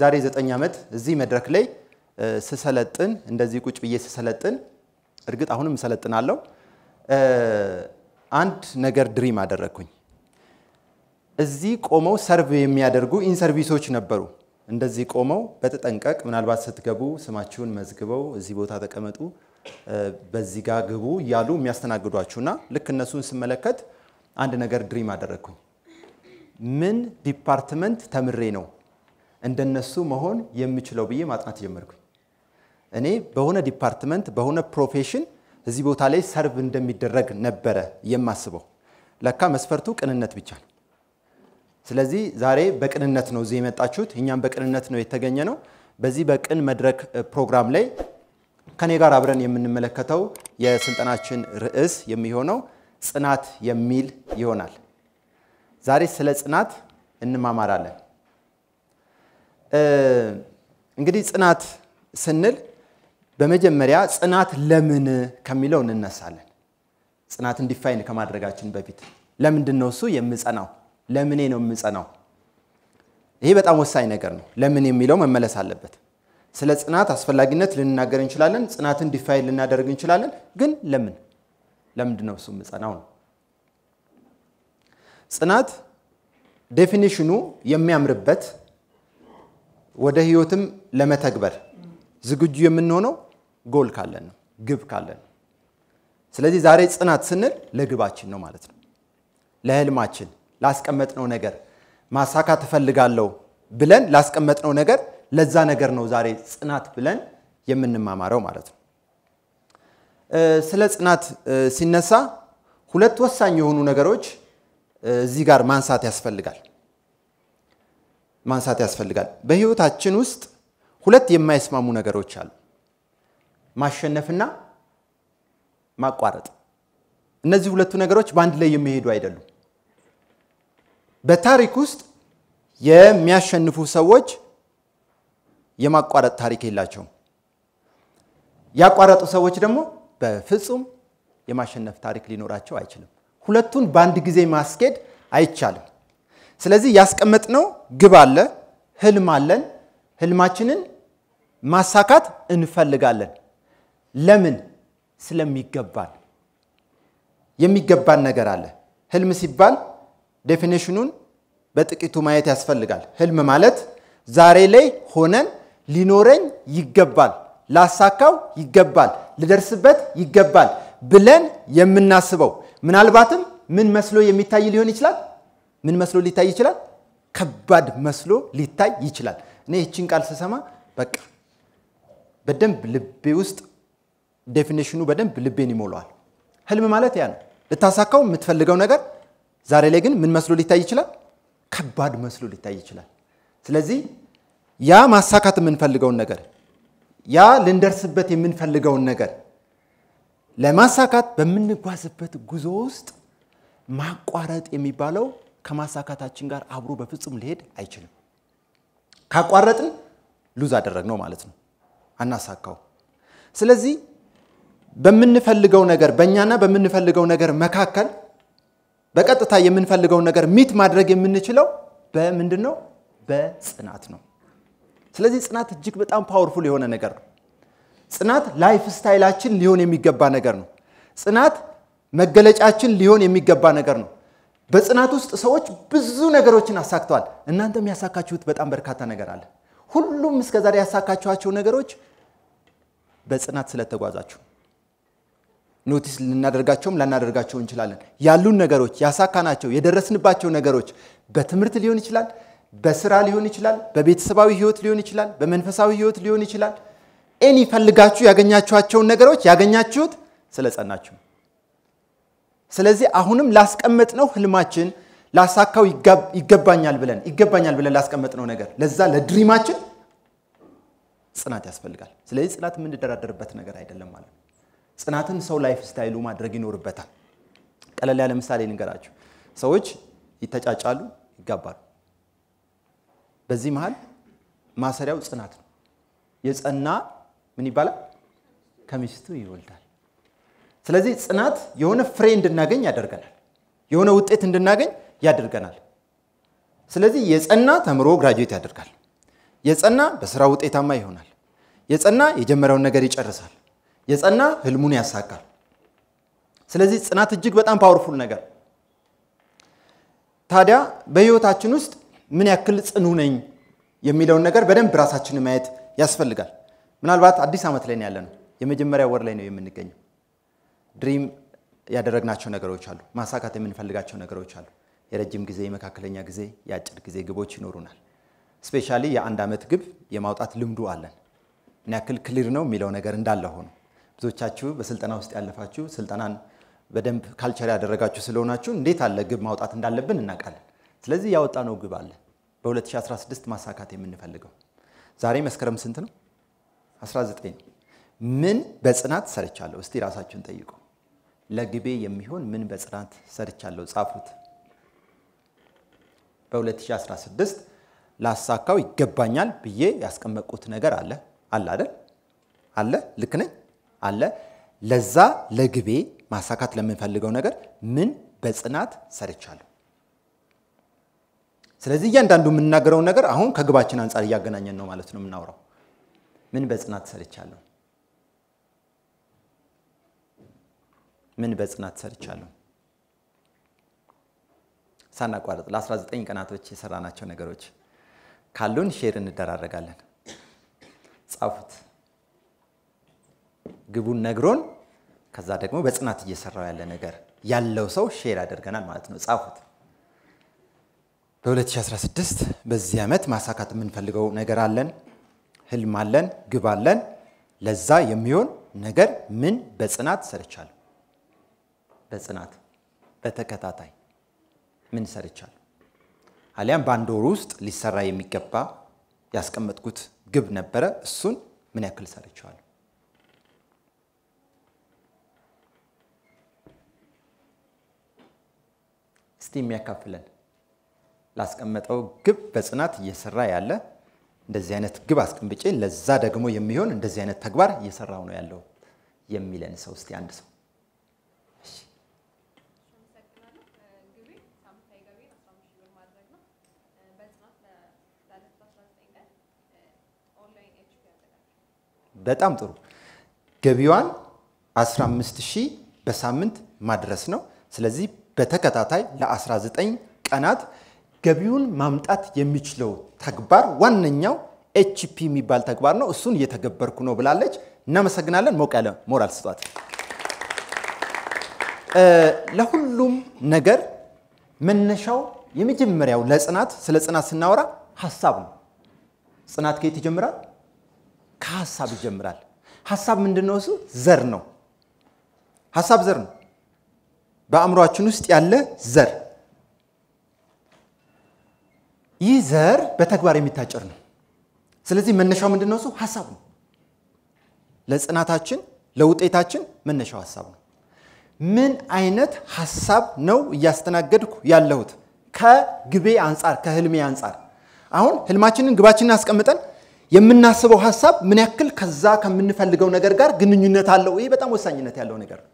ዛሬ ዘጠኝ ዓመት እዚህ መድረክ ላይ ስሰለጥን እንደዚህ ቁጭ ብዬ ስሰለጥን እርግጥ አሁንም እሰለጥናለሁ። አንድ ነገር dream አደረግኩኝ። እዚህ ቆመው serve የሚያደርጉ in-service ኦች ነበሩ። እንደዚህ ቆመው በተጠንቀቅ ምናልባት ስትገቡ ስማችሁን መዝግበው እዚህ ቦታ ተቀመጡ፣ በዚህ ጋር ግቡ እያሉ የሚያስተናግዷችሁና ልክ እነሱን ስመለከት አንድ ነገር dream አደረግኩኝ። ምን department ተምሬ ነው እንደነሱ መሆን የምችለው ብዬ ማጥናት ጀመርኩኝ። እኔ በሆነ department በሆነ profession እዚህ ቦታ ላይ serve እንደሚደረግ ነበረ የማስበው። ለካ መስፈርቱ ቅንነት ብቻ ነው። ስለዚህ ዛሬ በቅንነት ነው እዚህ የመጣችሁት፣ እኛም በቅንነት ነው የተገኘነው። በዚህ በቅን መድረክ ፕሮግራም ላይ ከኔ ጋር አብረን የምንመለከተው የስልጠናችን ርዕስ የሚሆነው ጽናት የሚል ይሆናል። ዛሬ ስለ ጽናት እንማማራለን። እንግዲህ ጽናት ስንል በመጀመሪያ ጽናት ለምን ከሚለው እንነሳለን። ጽናትን define ከማድረጋችን በፊት ለምንድን ነው እሱ የምጸናው? ለምኔ ነው የምጸናው? ይሄ በጣም ወሳኝ ነገር ነው። ለምን የሚለው መመለስ አለበት። ስለ ጽናት አስፈላጊነት ልንናገር እንችላለን። ጽናትን define ልናደርግ እንችላለን። ግን ለምን ለምንድን ነው እሱ የምጸናው ነው። ጽናት ዴፊኒሽኑ የሚያምርበት ወደ ህይወትም ለመተግበር ዝግጁ የምንሆነው ጎል ካለን ነው፣ ግብ ካለን ነው። ስለዚህ ዛሬ ጽናት ስንል ለግባችን ነው ማለት ነው። ለህልማችን ላስቀመጥነው ነገር ማሳካት እፈልጋለሁ ብለን ላስቀመጥነው ነገር ለዛ ነገር ነው ዛሬ ጽናት ብለን የምንማማረው ማለት ነው። ስለ ጽናት ሲነሳ ሁለት ወሳኝ የሆኑ ነገሮች እዚህ ጋር ማንሳት ያስፈልጋል ማንሳት ያስፈልጋል። በህይወታችን ውስጥ ሁለት የማይስማሙ ነገሮች አሉ፣ ማሸነፍና ማቋረጥ። እነዚህ ሁለቱ ነገሮች በአንድ ላይ የሚሄዱ አይደሉም። በታሪክ ውስጥ የሚያሸንፉ ሰዎች የማቋረጥ ታሪክ የላቸውም። ያቋረጡ ሰዎች ደግሞ በፍጹም የማሸነፍ ታሪክ ሊኖራቸው አይችልም። ሁለቱን በአንድ ጊዜ ማስኬድ አይቻልም። ስለዚህ ያስቀመጥነው ግብ አለ፣ ህልም አለን። ህልማችንን ማሳካት እንፈልጋለን። ለምን? ስለሚገባን። የሚገባን ነገር አለ። ህልም ሲባል definition ኡን በጥቂቱ ማየት ያስፈልጋል። ህልም ማለት ዛሬ ላይ ሆነን ሊኖረኝ ይገባል፣ ላሳካው ይገባል፣ ልደርስበት ይገባል ብለን የምናስበው ምናልባትም ምን መስሎ የሚታይ ሊሆን ይችላል ምን መስሎ ሊታይ ይችላል? ከባድ መስሎ ሊታይ ይችላል። እኔ ይችን ቃል ስሰማ በቃ በደንብ ልቤ ውስጥ definition ኡ በደንብ ልቤን ይሞላዋል። ህልም ማለት ያ ነው። ልታሳካው የምትፈልገው ነገር ዛሬ ላይ ግን ምን መስሎ ሊታይ ይችላል? ከባድ መስሎ ሊታይ ይችላል። ስለዚህ ያ ማሳካት የምንፈልገውን ነገር ያ ልንደርስበት የምንፈልገውን ነገር ለማሳካት በምንጓዝበት ጉዞ ውስጥ ማቋረጥ የሚባለው ከማሳካታችን ጋር አብሮ በፍጹም ሊሄድ አይችልም። ካቋረጥን lose አደረግነው ማለት ነው፣ አናሳካው። ስለዚህ በምንፈልገው ነገር በእኛና በምንፈልገው ነገር መካከል በቀጥታ የምንፈልገውን ነገር meet ማድረግ የምንችለው በምንድን ነው? በጽናት ነው። ስለዚህ ጽናት እጅግ በጣም powerful የሆነ ነገር ነው። ጽናት lifestyle ኣችን ሊሆን የሚገባ ነገር ነው። ጽናት መገለጫችን ሊሆን የሚገባ ነገር ነው። በጽናት ውስጥ ሰዎች ብዙ ነገሮችን አሳክተዋል። እናንተም ያሳካችሁት በጣም በርካታ ነገር አለ። ሁሉም እስከዛሬ ያሳካችኋቸው ነገሮች በጽናት ስለተጓዛችሁ ኖቲስ ልናደርጋቸውም ላናደርጋቸው እንችላለን። ያሉን ነገሮች ያሳካናቸው የደረስንባቸው ነገሮች በትምህርት ሊሆን ይችላል፣ በስራ ሊሆን ይችላል፣ በቤተሰባዊ ህይወት ሊሆን ይችላል፣ በመንፈሳዊ ህይወት ሊሆን ይችላል። ኤኒ ፈልጋችሁ ያገኛችኋቸውን ነገሮች ያገኛችሁት ስለጸናችሁ። ስለዚህ አሁንም ላስቀመጥነው ህልማችን ላሳካው ይገባኛል ብለን ይገባኛል ብለን ላስቀመጥነው ነገር ለዛ ለ dream ኣችን ጽናት ያስፈልጋል። ስለዚህ ጽናት የምንደራደርበት ነገር አይደለም ማለት ነው። ጽናትን ሰው lifestyle ኡ ማድረግ ይኖርበታል። ቀለል ያለ ምሳሌ ልንገራችሁ። ሰዎች ይተጫጫሉ፣ ይጋባሉ። በዚህ መሃል ማሰሪያው ጽናት ነው። የጸና ምን ይባላል? ከሚስቱ ይወልዳል። ስለዚህ ጽናት የሆነ ፍሬ እንድናገኝ ያደርገናል። የሆነ ውጤት እንድናገኝ ያደርገናል። ስለዚህ የጸና ተምሮ graduate ያደርጋል። የጸና በስራ ውጤታማ ይሆናል። የጸና የጀመረውን ነገር ይጨርሳል። የጸና ህልሙን ያሳካል። ስለዚህ ጽናት እጅግ በጣም powerful ነገር። ታዲያ በህይወታችን ውስጥ ምን ያክል ጽኑ ነኝ የሚለውን ነገር በደንብ ራሳችንን ማየት ያስፈልጋል። ምናልባት አዲስ ዓመት ላይ ነው ያለነው። የመጀመሪያ ወር ላይ ነው የምንገኘው። dream ያደረግናቸው ነገሮች አሉ። ማሳካት የምንፈልጋቸው ነገሮች አሉ። የረጅም ጊዜ፣ የመካከለኛ ጊዜ፣ የአጭር ጊዜ ግቦች ይኖሩናል። specially የአንድ ዓመት ግብ የማውጣት ልምዱ አለን። ምን ያክል clear ነው የሚለው ነገር እንዳለ ሆኖ ብዙዎቻችሁ በስልጠና ውስጥ ያለፋችሁ ስልጠናን በደንብ culture ያደረጋችሁ ስለሆናችሁ እንዴት አለ ግብ ማውጣት እንዳለብን እናውቃለን። ስለዚህ ያወጣነው ግብ አለ በ2016 ማሳካት የምንፈልገው። ዛሬ መስከረም ስንት ነው? 19 ነው። ምን በጽናት ሰርቻለሁ? እስቲ ራሳችሁን ጠይቁ። ለግቤ የሚሆን ምን በጽናት ሰርቻለሁ? ጻፉት። በ2016 ላሳካው ይገባኛል ብዬ ያስቀመጥኩት ነገር አለ አለ አይደል? አለ። ልክ ነኝ አለ። ለዛ ለግቤ ማሳካት ለምንፈልገው ነገር ምን በጽናት ሰርቻለሁ? ስለዚህ እያንዳንዱ የምናገረውን ነገር አሁን ከግባችን አንጻር እያገናኘን ነው ማለት ነው የምናወራው። ምን በጽናት ሰርቻለሁ? ምን በጽናት ሰርቻለሁ? ሳናቋርጥ ለ19 ቀናቶች የሰራናቸው ነገሮች ካሉን share እንደራረጋለን። ጻፉት። ግቡን ነግሮን ከዛ ደግሞ በጽናት እየሰራው ያለ ነገር ያለው ሰው share ያደርገናል ማለት ነው። ጻፉት። በ2016 በዚህ ዓመት ማሳካት የምንፈልገው ነገር አለን፣ ህልም አለን፣ ግብ አለን። ለዛ የሚሆን ነገር ምን በጽናት ሰርቻለሁ? በጽናት በተከታታይ ምን ሰርቻለሁ? አሊያም በአንድ ወር ውስጥ ሊሰራ የሚገባ ያስቀመጥኩት ግብ ነበረ። እሱን ምን ያክል ሰርቻለሁ? እስቲ የሚያካፍለን ላስቀመጠው ግብ በጽናት እየሰራ ያለ እንደዚህ አይነት ግብ አስቀምጬ ለዛ ደግሞ የሚሆን እንደዚህ አይነት ተግባር እየሰራው ነው ያለው የሚለን ሰው እስቲ አንድ ሰው በጣም ጥሩ። ገቢዋን 15 ሺህ በሳምንት ማድረስ ነው። ስለዚህ በተከታታይ ለ19 ቀናት ገቢውን ማምጣት የሚችለው ተግባር ዋነኛው HP የሚባል ተግባር ነው። እሱን እየተገበርኩ ነው ብላለች። እናመሰግናለን። ሞቅ ያለ ሞራል ስጧት። ለሁሉም ነገር መነሻው የመጀመሪያው ለጽናት ስለ ጽናት ስናወራ ሀሳብ ነው። ጽናት ከየት ይጀምራል? ከሀሳብ ይጀምራል። ሀሳብ ምንድን ነው? እሱ ዘር ነው። ሀሳብ ዘር ነው። በአእምሯችን ውስጥ ያለ ዘር ይህ ዘር በተግባር የሚታጨር ነው። ስለዚህ መነሻው ምንድን ነው? እሱ ሀሳብ ነው። ለጽናታችን ለውጤታችን መነሻው ሀሳብ ነው። ምን አይነት ሀሳብ ነው እያስተናገድኩ ያለሁት? ከግቤ አንጻር፣ ከህልሜ አንጻር። አሁን ህልማችንን ግባችንን አስቀምጠን የምናስበው ሀሳብ ምን ያክል ከዛ ከምንፈልገው ነገር ጋር ግንኙነት አለው? ይህ በጣም ወሳኝነት ያለው ነገር ነው።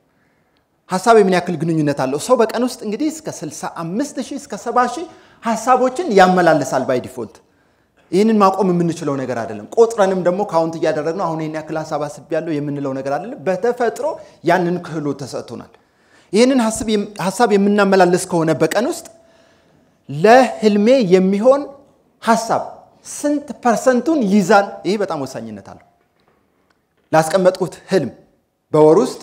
ሀሳቤ ምን ያክል ግንኙነት አለው? ሰው በቀን ውስጥ እንግዲህ እስከ 65 ሺህ እስከ 70 ሺህ ሀሳቦችን ያመላልሳል by default። ይህንን ማቆም የምንችለው ነገር አይደለም። ቆጥረንም ደግሞ count እያደረግነው አሁን ይህን ያክል ሀሳብ አስቤያለሁ የምንለው ነገር አይደለም። በተፈጥሮ ያንን ክህሎት ተሰጥቶናል። ይህንን ሀሳብ የምናመላልስ ከሆነ በቀን ውስጥ ለህልሜ የሚሆን ሀሳብ ስንት percent ኡን ይይዛል? ይህ በጣም ወሳኝነት አለው። ላስቀመጥኩት ህልም በወር ውስጥ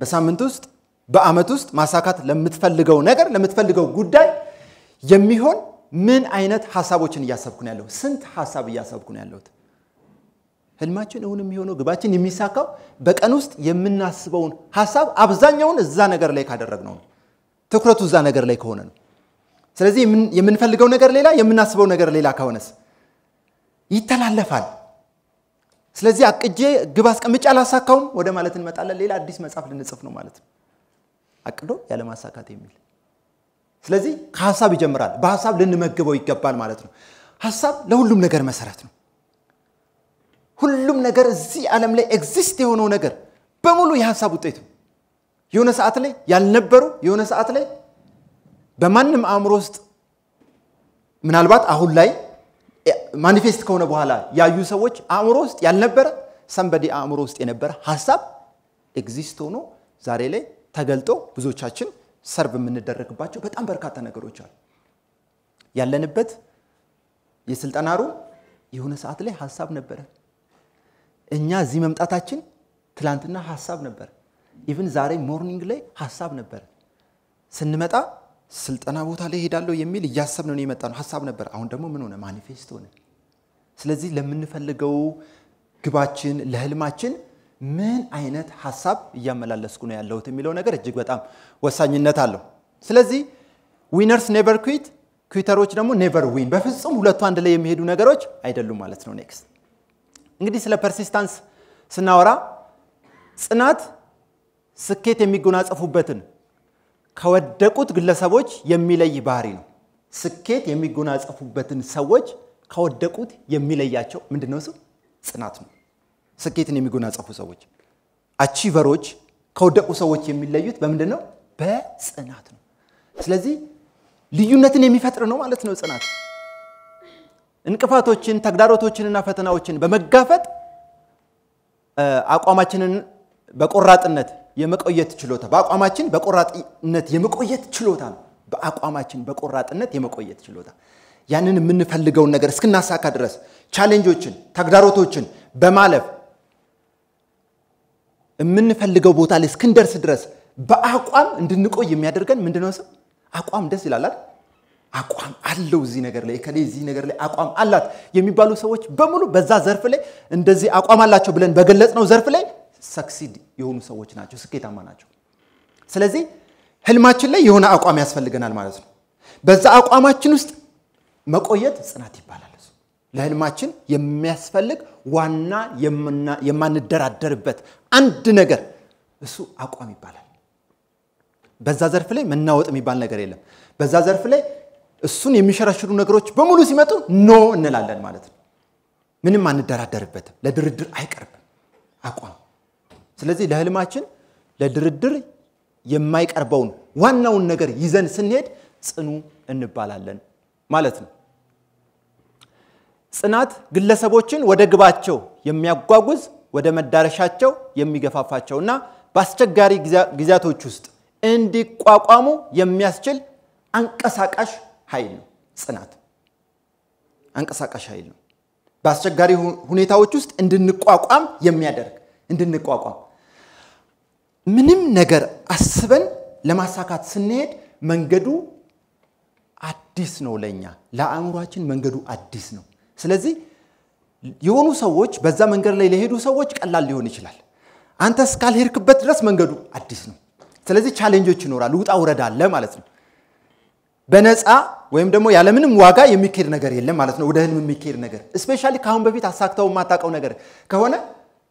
በሳምንት ውስጥ በአመት ውስጥ ማሳካት ለምትፈልገው ነገር ለምትፈልገው ጉዳይ የሚሆን ምን አይነት ሀሳቦችን እያሰብኩ ነው ያለሁት? ስንት ሀሳብ እያሰብኩ ነው ያለሁት? ህልማችን እውን የሚሆነው ግባችን የሚሳካው በቀን ውስጥ የምናስበውን ሀሳብ አብዛኛውን እዛ ነገር ላይ ካደረግነው ነው። ትኩረቱ እዛ ነገር ላይ ከሆነ ነው። ስለዚህ የምንፈልገው ነገር ሌላ፣ የምናስበው ነገር ሌላ ከሆነስ ይተላለፋል። ስለዚህ አቅጄ ግብ አስቀምጬ አላሳካውም ወደ ማለት እንመጣለን። ሌላ አዲስ መጽሐፍ ልንጽፍ ነው ማለት ነው። አቅዶ ያለማሳካት የሚል ስለዚህ ከሀሳብ ይጀምራል። በሀሳብ ልንመግበው ይገባል ማለት ነው። ሀሳብ ለሁሉም ነገር መሰረት ነው። ሁሉም ነገር እዚህ ዓለም ላይ exist የሆነው ነገር በሙሉ የሀሳብ ውጤት ነው። የሆነ ሰዓት ላይ ያልነበሩ የሆነ ሰዓት ላይ በማንም አእምሮ ውስጥ ምናልባት አሁን ላይ manifest ከሆነ በኋላ ያዩ ሰዎች አእምሮ ውስጥ ያልነበረ somebody አእምሮ ውስጥ የነበረ ሀሳብ exist ሆኖ ዛሬ ላይ ተገልጦ ብዙዎቻችን serve የምንደረግባቸው በጣም በርካታ ነገሮች አሉ። ያለንበት የስልጠና room የሆነ ሰዓት ላይ ሀሳብ ነበረ። እኛ እዚህ መምጣታችን ትላንትና ሀሳብ ነበር። even ዛሬ morning ላይ ሀሳብ ነበር። ስንመጣ ስልጠና ቦታ ላይ ሄዳለሁ የሚል እያሰብን ነው የመጣነው ሀሳብ ነበር። አሁን ደግሞ ምን ሆነ? manifest ሆነ። ስለዚህ ለምንፈልገው ግባችን ለህልማችን ምን አይነት ሀሳብ እያመላለስኩ ነው ያለሁት የሚለው ነገር እጅግ በጣም ወሳኝነት አለው። ስለዚህ winners never quit፣ quitter ኦች ደግሞ never win። በፍጹም ሁለቱ አንድ ላይ የሚሄዱ ነገሮች አይደሉም ማለት ነው። next እንግዲህ ስለ persistence ስናወራ ጽናት ስኬት የሚጎናጸፉበትን ከወደቁት ግለሰቦች የሚለይ ባህሪ ነው። ስኬት የሚጎናጸፉበትን ሰዎች ከወደቁት የሚለያቸው ምንድን ነው? ጽናት ነው። ስኬትን የሚጎናጸፉ ሰዎች አቺቨሮች ከወደቁ ሰዎች የሚለዩት በምንድን ነው? በጽናት ነው። ስለዚህ ልዩነትን የሚፈጥር ነው ማለት ነው ጽናት። እንቅፋቶችን፣ ተግዳሮቶችንና ፈተናዎችን በመጋፈጥ አቋማችንን በቆራጥነት የመቆየት ችሎታ በአቋማችን በቆራጥነት የመቆየት ችሎታ ነው። በአቋማችን በቆራጥነት የመቆየት ችሎታ ያንን የምንፈልገውን ነገር እስክናሳካ ድረስ challenge ኦችን፣ ተግዳሮቶችን በማለፍ የምንፈልገው ቦታ ላይ እስክንደርስ ድረስ በአቋም እንድንቆይ የሚያደርገን ምንድነው? ሰው አቋም ደስ ይላል? አቋም አለው እዚህ ነገር ላይ እከሌ እዚህ ነገር ላይ አቋም አላት የሚባሉ ሰዎች በሙሉ በዛ ዘርፍ ላይ እንደዚህ አቋም አላቸው ብለን በገለጽነው ዘርፍ ላይ succeed የሆኑ ሰዎች ናቸው፣ ስኬታማ ናቸው። ስለዚህ ህልማችን ላይ የሆነ አቋም ያስፈልገናል ማለት ነው። በዛ አቋማችን ውስጥ መቆየት ጽናት ይባላል። ለህልማችን የሚያስፈልግ ዋና የማንደራደርበት አንድ ነገር እሱ አቋም ይባላል። በዛ ዘርፍ ላይ መናወጥ የሚባል ነገር የለም። በዛ ዘርፍ ላይ እሱን የሚሸረሽሩ ነገሮች በሙሉ ሲመጡ ኖ እንላለን ማለት ነው። ምንም አንደራደርበትም፣ ለድርድር አይቀርብም አቋም ስለዚህ ለህልማችን ለድርድር የማይቀርበውን ዋናውን ነገር ይዘን ስንሄድ ጽኑ እንባላለን ማለት ነው። ጽናት ግለሰቦችን ወደ ግባቸው የሚያጓጉዝ ወደ መዳረሻቸው የሚገፋፋቸውና በአስቸጋሪ ጊዜያቶች ውስጥ እንዲቋቋሙ የሚያስችል አንቀሳቃሽ ኃይል ነው። ጽናት አንቀሳቃሽ ኃይል ነው። በአስቸጋሪ ሁኔታዎች ውስጥ እንድንቋቋም የሚያደርግ እንድንቋቋም ምንም ነገር አስበን ለማሳካት ስንሄድ መንገዱ አዲስ ነው ለእኛ ለአእምሯችን መንገዱ አዲስ ነው። ስለዚህ የሆኑ ሰዎች በዛ መንገድ ላይ ለሄዱ ሰዎች ቀላል ሊሆን ይችላል። አንተ እስካልሄድክበት ድረስ መንገዱ አዲስ ነው። ስለዚህ challenge ኦች ይኖራሉ፣ ውጣ ውረድ አለ ማለት ነው። በነፃ ወይም ደግሞ ያለምንም ዋጋ የሚካሄድ ነገር የለም ማለት ነው። ወደ ህልም የሚካሄድ ነገር especially ከአሁን በፊት አሳክተው የማታውቀው ነገር ከሆነ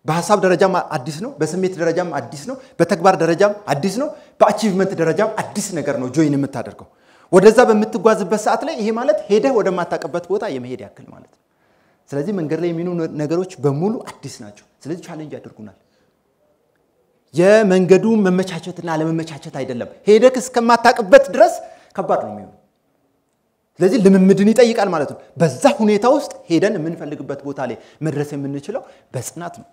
በሀሳብ ደረጃም አዲስ ነው፣ በስሜት ደረጃም አዲስ ነው፣ በተግባር ደረጃም አዲስ ነው፣ በ achievement ደረጃም አዲስ ነገር ነው join የምታደርገው። ወደዛ በምትጓዝበት ሰዓት ላይ ይሄ ማለት ሄደህ ወደማታውቅበት ቦታ የመሄድ ያክል ማለት ነው። ስለዚህ መንገድ ላይ የሚኖሩ ነገሮች በሙሉ አዲስ ናቸው። ስለዚህ challenge ያደርጉናል። የመንገዱ መመቻቸትና አለመመቻቸት አይደለም፣ ሄደህ እስከማታውቅበት ድረስ ከባድ ነው የሚሆነው። ስለዚህ ልምምድን ይጠይቃል ማለት ነው። በዛ ሁኔታ ውስጥ ሄደን የምንፈልግበት ቦታ ላይ መድረስ የምንችለው በጽናት ነው።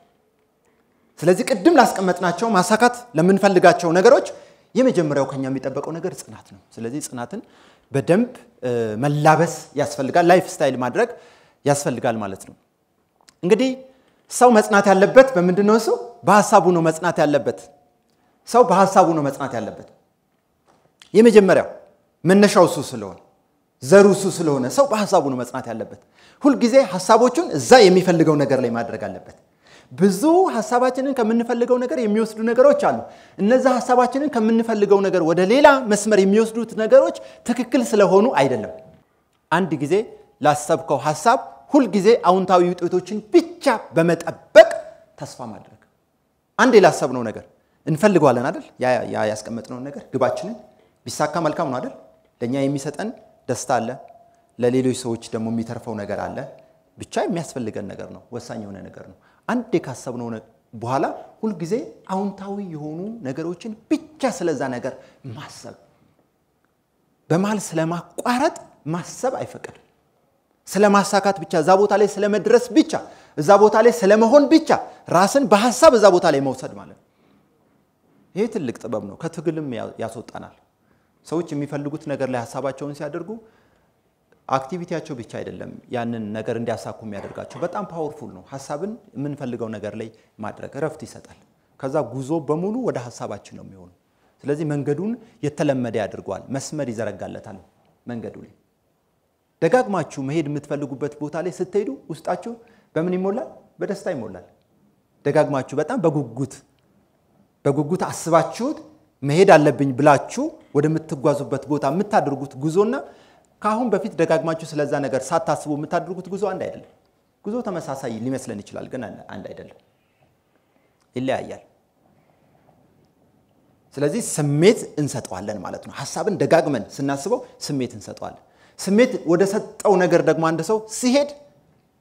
ስለዚህ ቅድም ላስቀመጥናቸው ማሳካት ለምንፈልጋቸው ነገሮች የመጀመሪያው ከኛ የሚጠበቀው ነገር ጽናት ነው። ስለዚህ ጽናትን በደንብ መላበስ ያስፈልጋል፣ lifestyle ማድረግ ያስፈልጋል ማለት ነው። እንግዲህ ሰው መጽናት ያለበት በምንድን ነው? ሰው በሀሳቡ ነው መጽናት ያለበት። ሰው በሀሳቡ ነው መጽናት ያለበት። የመጀመሪያው መነሻው እሱ ስለሆነ ዘሩ እሱ ስለሆነ ሰው በሀሳቡ ነው መጽናት ያለበት። ሁልጊዜ ሀሳቦቹን እዛ የሚፈልገው ነገር ላይ ማድረግ አለበት። ብዙ ሀሳባችንን ከምንፈልገው ነገር የሚወስዱ ነገሮች አሉ። እነዛ ሀሳባችንን ከምንፈልገው ነገር ወደ ሌላ መስመር የሚወስዱት ነገሮች ትክክል ስለሆኑ አይደለም። አንድ ጊዜ ላሰብከው ሀሳብ ሁልጊዜ አዎንታዊ ውጤቶችን ብቻ በመጠበቅ ተስፋ ማድረግ። አንዴ ላሰብነው ነገር እንፈልገዋለን አይደል? ያ ያስቀመጥነውን ነገር ግባችንን ቢሳካ መልካም ነው አይደል? ለእኛ የሚሰጠን ደስታ አለ፣ ለሌሎች ሰዎች ደግሞ የሚተርፈው ነገር አለ። ብቻ የሚያስፈልገን ነገር ነው፣ ወሳኝ የሆነ ነገር ነው። አንዴ ካሰብነው በኋላ ሁልጊዜ አዎንታዊ የሆኑ ነገሮችን ብቻ ስለዛ ነገር ማሰብ በመሀል ስለማቋረጥ ማሰብ አይፈቀድም። ስለ ማሳካት ብቻ እዛ ቦታ ላይ ስለመድረስ ብቻ እዛ ቦታ ላይ ስለመሆን ብቻ ራስን በሀሳብ እዛ ቦታ ላይ መውሰድ ማለት ነው። ይሄ ትልቅ ጥበብ ነው። ከትግልም ያስወጣናል። ሰዎች የሚፈልጉት ነገር ላይ ሀሳባቸውን ሲያደርጉ activity ያቸው ብቻ አይደለም ያንን ነገር እንዲያሳኩ የሚያደርጋቸው። በጣም powerful ነው። ሀሳብን የምንፈልገው ነገር ላይ ማድረግ እረፍት ይሰጣል። ከዛ ጉዞ በሙሉ ወደ ሀሳባችን ነው የሚሆነው። ስለዚህ መንገዱን የተለመደ ያደርገዋል። መስመር ይዘረጋለታል መንገዱ ላይ ደጋግማችሁ መሄድ የምትፈልጉበት ቦታ ላይ ስትሄዱ ውስጣችሁ በምን ይሞላል? በደስታ ይሞላል። ደጋግማችሁ በጣም በጉጉት በጉጉት አስባችሁት መሄድ አለብኝ ብላችሁ ወደምትጓዙበት ቦታ የምታደርጉት ጉዞና ከአሁን በፊት ደጋግማችሁ ስለዛ ነገር ሳታስቡ የምታደርጉት ጉዞ አንድ አይደለም። ጉዞ ተመሳሳይ ሊመስለን ይችላል፣ ግን አንድ አይደለም፣ ይለያያል። ስለዚህ ስሜት እንሰጠዋለን ማለት ነው። ሀሳብን ደጋግመን ስናስበው ስሜት እንሰጠዋለን። ስሜት ወደ ሰጠው ነገር ደግሞ አንድ ሰው ሲሄድ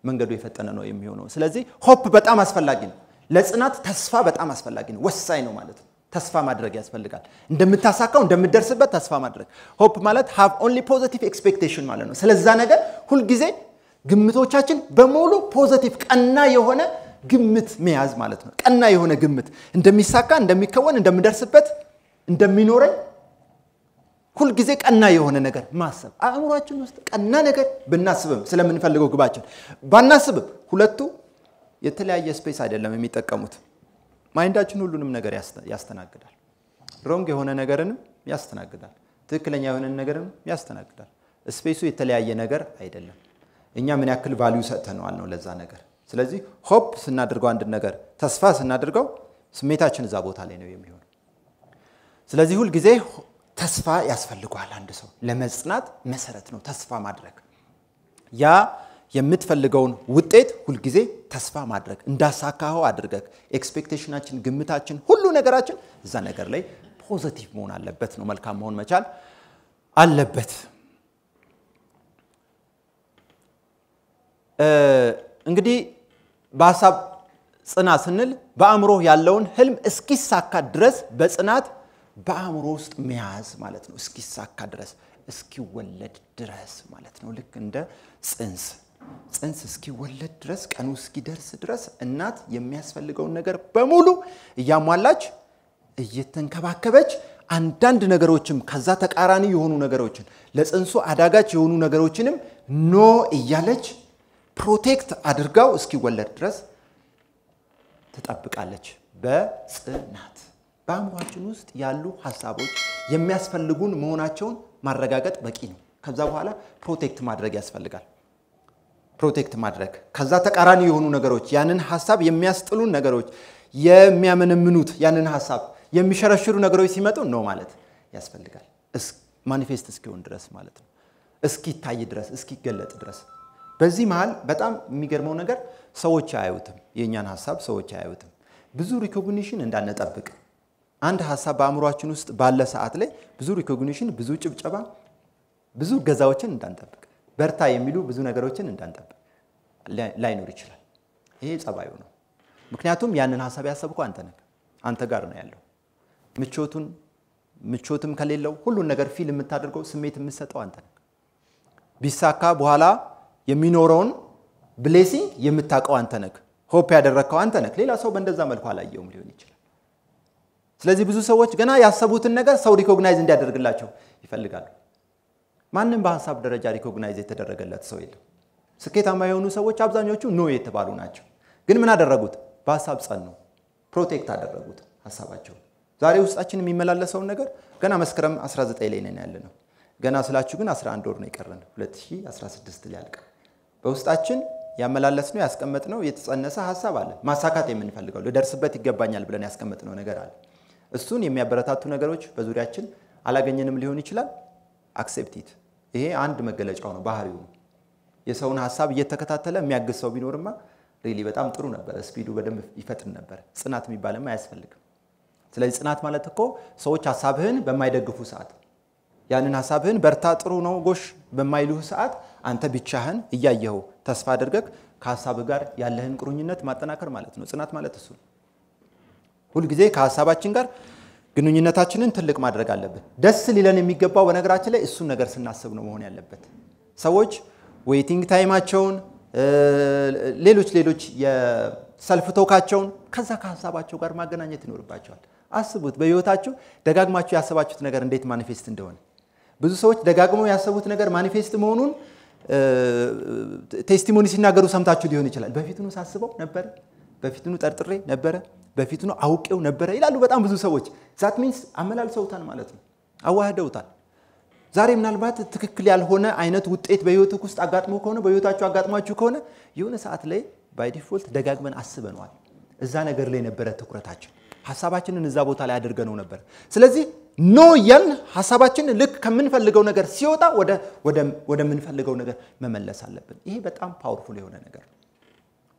መንገዱ የፈጠነ ነው የሚሆነው። ስለዚህ hope በጣም አስፈላጊ ነው። ለጽናት ተስፋ በጣም አስፈላጊ ነው፣ ወሳኝ ነው ማለት ነው። ተስፋ ማድረግ ያስፈልጋል። እንደምታሳካው እንደምደርስበት ተስፋ ማድረግ። hope ማለት have only positive expectation ማለት ነው። ስለዛ ነገር ሁልጊዜ ግምቶቻችን በሙሉ positive ቀና የሆነ ግምት መያዝ ማለት ነው። ቀና የሆነ ግምት እንደሚሳካ፣ እንደሚከወን፣ እንደምደርስበት፣ እንደሚኖረኝ ሁልጊዜ ቀና የሆነ ነገር ማሰብ። አእምሯችን ውስጥ ቀና ነገር ብናስብም ስለምንፈልገው ግባችን ባናስብም ሁለቱ የተለያየ space አይደለም የሚጠቀሙት። mind ኣችን ሁሉንም ነገር ያስተናግዳል። wrong የሆነ ነገርንም ያስተናግዳል። ትክክለኛ የሆነ ነገርንም ያስተናግዳል። space ኡ የተለያየ ነገር አይደለም። እኛ ምን ያክል value ሰጥተነዋል ነው ለዛ ነገር። ስለዚህ hope ስናደርገው አንድ ነገር ተስፋ ስናደርገው ስሜታችን እዛ ቦታ ላይ ነው የሚሆነው። ስለዚህ ሁልጊዜ ተስፋ ያስፈልገዋል። አንድ ሰው ለመጽናት መሰረት ነው ተስፋ ማድረግ። ያ የምትፈልገውን ውጤት ሁልጊዜ ተስፋ ማድረግ እንዳሳካኸው አድርገህ expectation አችን፣ ግምታችን፣ ሁሉ ነገራችን እዛ ነገር ላይ positive መሆን አለበት ነው። መልካም መሆን መቻል አለበት። እንግዲህ በሀሳብ ጽናት ስንል በአእምሮ ያለውን ህልም እስኪሳካ ድረስ በጽናት በአእምሮ ውስጥ መያዝ ማለት ነው። እስኪሳካ ድረስ እስኪወለድ ድረስ ማለት ነው። ልክ እንደ ጽንስ ጽንስ እስኪወለድ ድረስ ቀኑ እስኪደርስ ድረስ እናት የሚያስፈልገውን ነገር በሙሉ እያሟላች እየተንከባከበች አንዳንድ ነገሮችም ከዛ ተቃራኒ የሆኑ ነገሮችን ለጽንሱ አዳጋች የሆኑ ነገሮችንም no እያለች protect አድርጋው እስኪወለድ ድረስ ትጠብቃለች በጽናት። በአእምሯችን ውስጥ ያሉ ሀሳቦች የሚያስፈልጉን መሆናቸውን ማረጋገጥ በቂ ነው። ከዛ በኋላ protect ማድረግ ያስፈልጋል። protect ማድረግ ከዛ ተቃራኒ የሆኑ ነገሮች ያንን ሀሳብ የሚያስጥሉን ነገሮች የሚያመነምኑት ያንን ሀሳብ የሚሸረሽሩ ነገሮች ሲመጡ no ማለት ያስፈልጋል። manifest እስኪሆን ድረስ ማለት ነው። እስኪታይ ድረስ እስኪገለጥ ድረስ። በዚህ መሃል በጣም የሚገርመው ነገር ሰዎች አያዩትም። የእኛን ሀሳብ ሰዎች አያዩትም። ብዙ recognition እንዳንጠብቅ አንድ ሀሳብ በአእምሯችን ውስጥ ባለ ሰዓት ላይ ብዙ recognition፣ ብዙ ጭብጨባ፣ ብዙ እገዛዎችን እንዳንጠብቅ በርታ የሚሉ ብዙ ነገሮችን እንዳንጠብቅ ላይኖር ይችላል። ይሄ ጸባዩ ነው። ምክንያቱም ያንን ሀሳብ ያሰብከው አንተ ነህ፣ አንተ ጋር ነው ያለው። ምቾቱን ምቾትም ከሌለው ሁሉን ነገር feel የምታደርገው ስሜት የምትሰጠው አንተ ነህ። ቢሳካ በኋላ የሚኖረውን blessing የምታውቀው አንተ ነህ። hope ያደረግከው አንተ ነህ። ሌላ ሰው በእንደዛ መልኩ አላየውም ሊሆን ይችላል። ስለዚህ ብዙ ሰዎች ገና ያሰቡትን ነገር ሰው recognize እንዲያደርግላቸው ይፈልጋሉ። ማንም በሀሳብ ደረጃ recognize የተደረገለት ሰው የለም። ስኬታማ የሆኑ ሰዎች አብዛኞቹ no የተባሉ ናቸው። ግን ምን አደረጉት? በሀሳብ ጸኑ፣ protect አደረጉት ሀሳባቸውን። ዛሬ ውስጣችን የሚመላለሰውን ነገር ገና መስከረም 19 ላይ ነን ያለነው። ገና ስላችሁ ግን 11 ወር ነው የቀረን 2016 ሊያልቅ። በውስጣችን ያመላለስነው ያስቀመጥነው የተጸነሰ ሀሳብ አለ። ማሳካት የምንፈልገው ልደርስበት ይገባኛል ብለን ያስቀመጥነው ነገር አለ። እሱን የሚያበረታቱ ነገሮች በዙሪያችን አላገኘንም ሊሆን ይችላል። accept it ይሄ አንድ መገለጫው ነው፣ ባህሪው ነው። የሰውን ሀሳብ እየተከታተለ የሚያግዝ ሰው ቢኖርማ really በጣም ጥሩ ነበር። speed ኡ በደንብ ይፈጥን ነበር። ጽናት የሚባልም አያስፈልግም። ስለዚህ ጽናት ማለት እኮ ሰዎች ሀሳብህን በማይደግፉ ሰዓት፣ ያንን ሀሳብህን በርታ፣ ጥሩ ነው፣ ጎሽ በማይሉህ ሰዓት አንተ ብቻህን እያየኸው ተስፋ አድርገህ ከሀሳብህ ጋር ያለህን ቁርኝነት ማጠናከር ማለት ነው። ጽናት ማለት እሱ ነው። ሁልጊዜ ከሀሳባችን ጋር ግንኙነታችንን ትልቅ ማድረግ አለብን። ደስ ሊለን የሚገባው በነገራችን ላይ እሱን ነገር ስናስብ ነው መሆን ያለበት። ሰዎች waiting time አቸውን፣ ሌሎች ሌሎች የ self talk አቸውን ከዛ ከሀሳባቸው ጋር ማገናኘት ይኖርባቸዋል። አስቡት፣ በህይወታችሁ ደጋግማችሁ ያሰባችሁት ነገር እንዴት manifest እንደሆነ። ብዙ ሰዎች ደጋግመው ያሰቡት ነገር manifest መሆኑን testimony ሲናገሩ ሰምታችሁ ሊሆን ይችላል። በፊትኑ ሳስበው ነበረ፣ በፊትኑ ጠርጥሬ ነበረ፣ በፊትኑ አውቄው ነበረ ይላሉ በጣም ብዙ ሰዎች። that means አመላልሰውታል ማለት ነው፣ አዋህደውታል። ዛሬ ምናልባት ትክክል ያልሆነ አይነት ውጤት በህይወትህ ውስጥ አጋጥሞ ከሆነ በህይወታችሁ አጋጥሟችሁ ከሆነ የሆነ ሰዓት ላይ by default ደጋግመን አስበነዋል። እዛ ነገር ላይ ነበረ ትኩረታችን፣ ሀሳባችንን እዛ ቦታ ላይ አድርገነው ነበር። ስለዚህ no እያልን ሀሳባችን ልክ ከምንፈልገው ነገር ሲወጣ ወደምንፈልገው ነገር መመለስ አለብን። ይሄ በጣም powerful የሆነ ነገር ነው።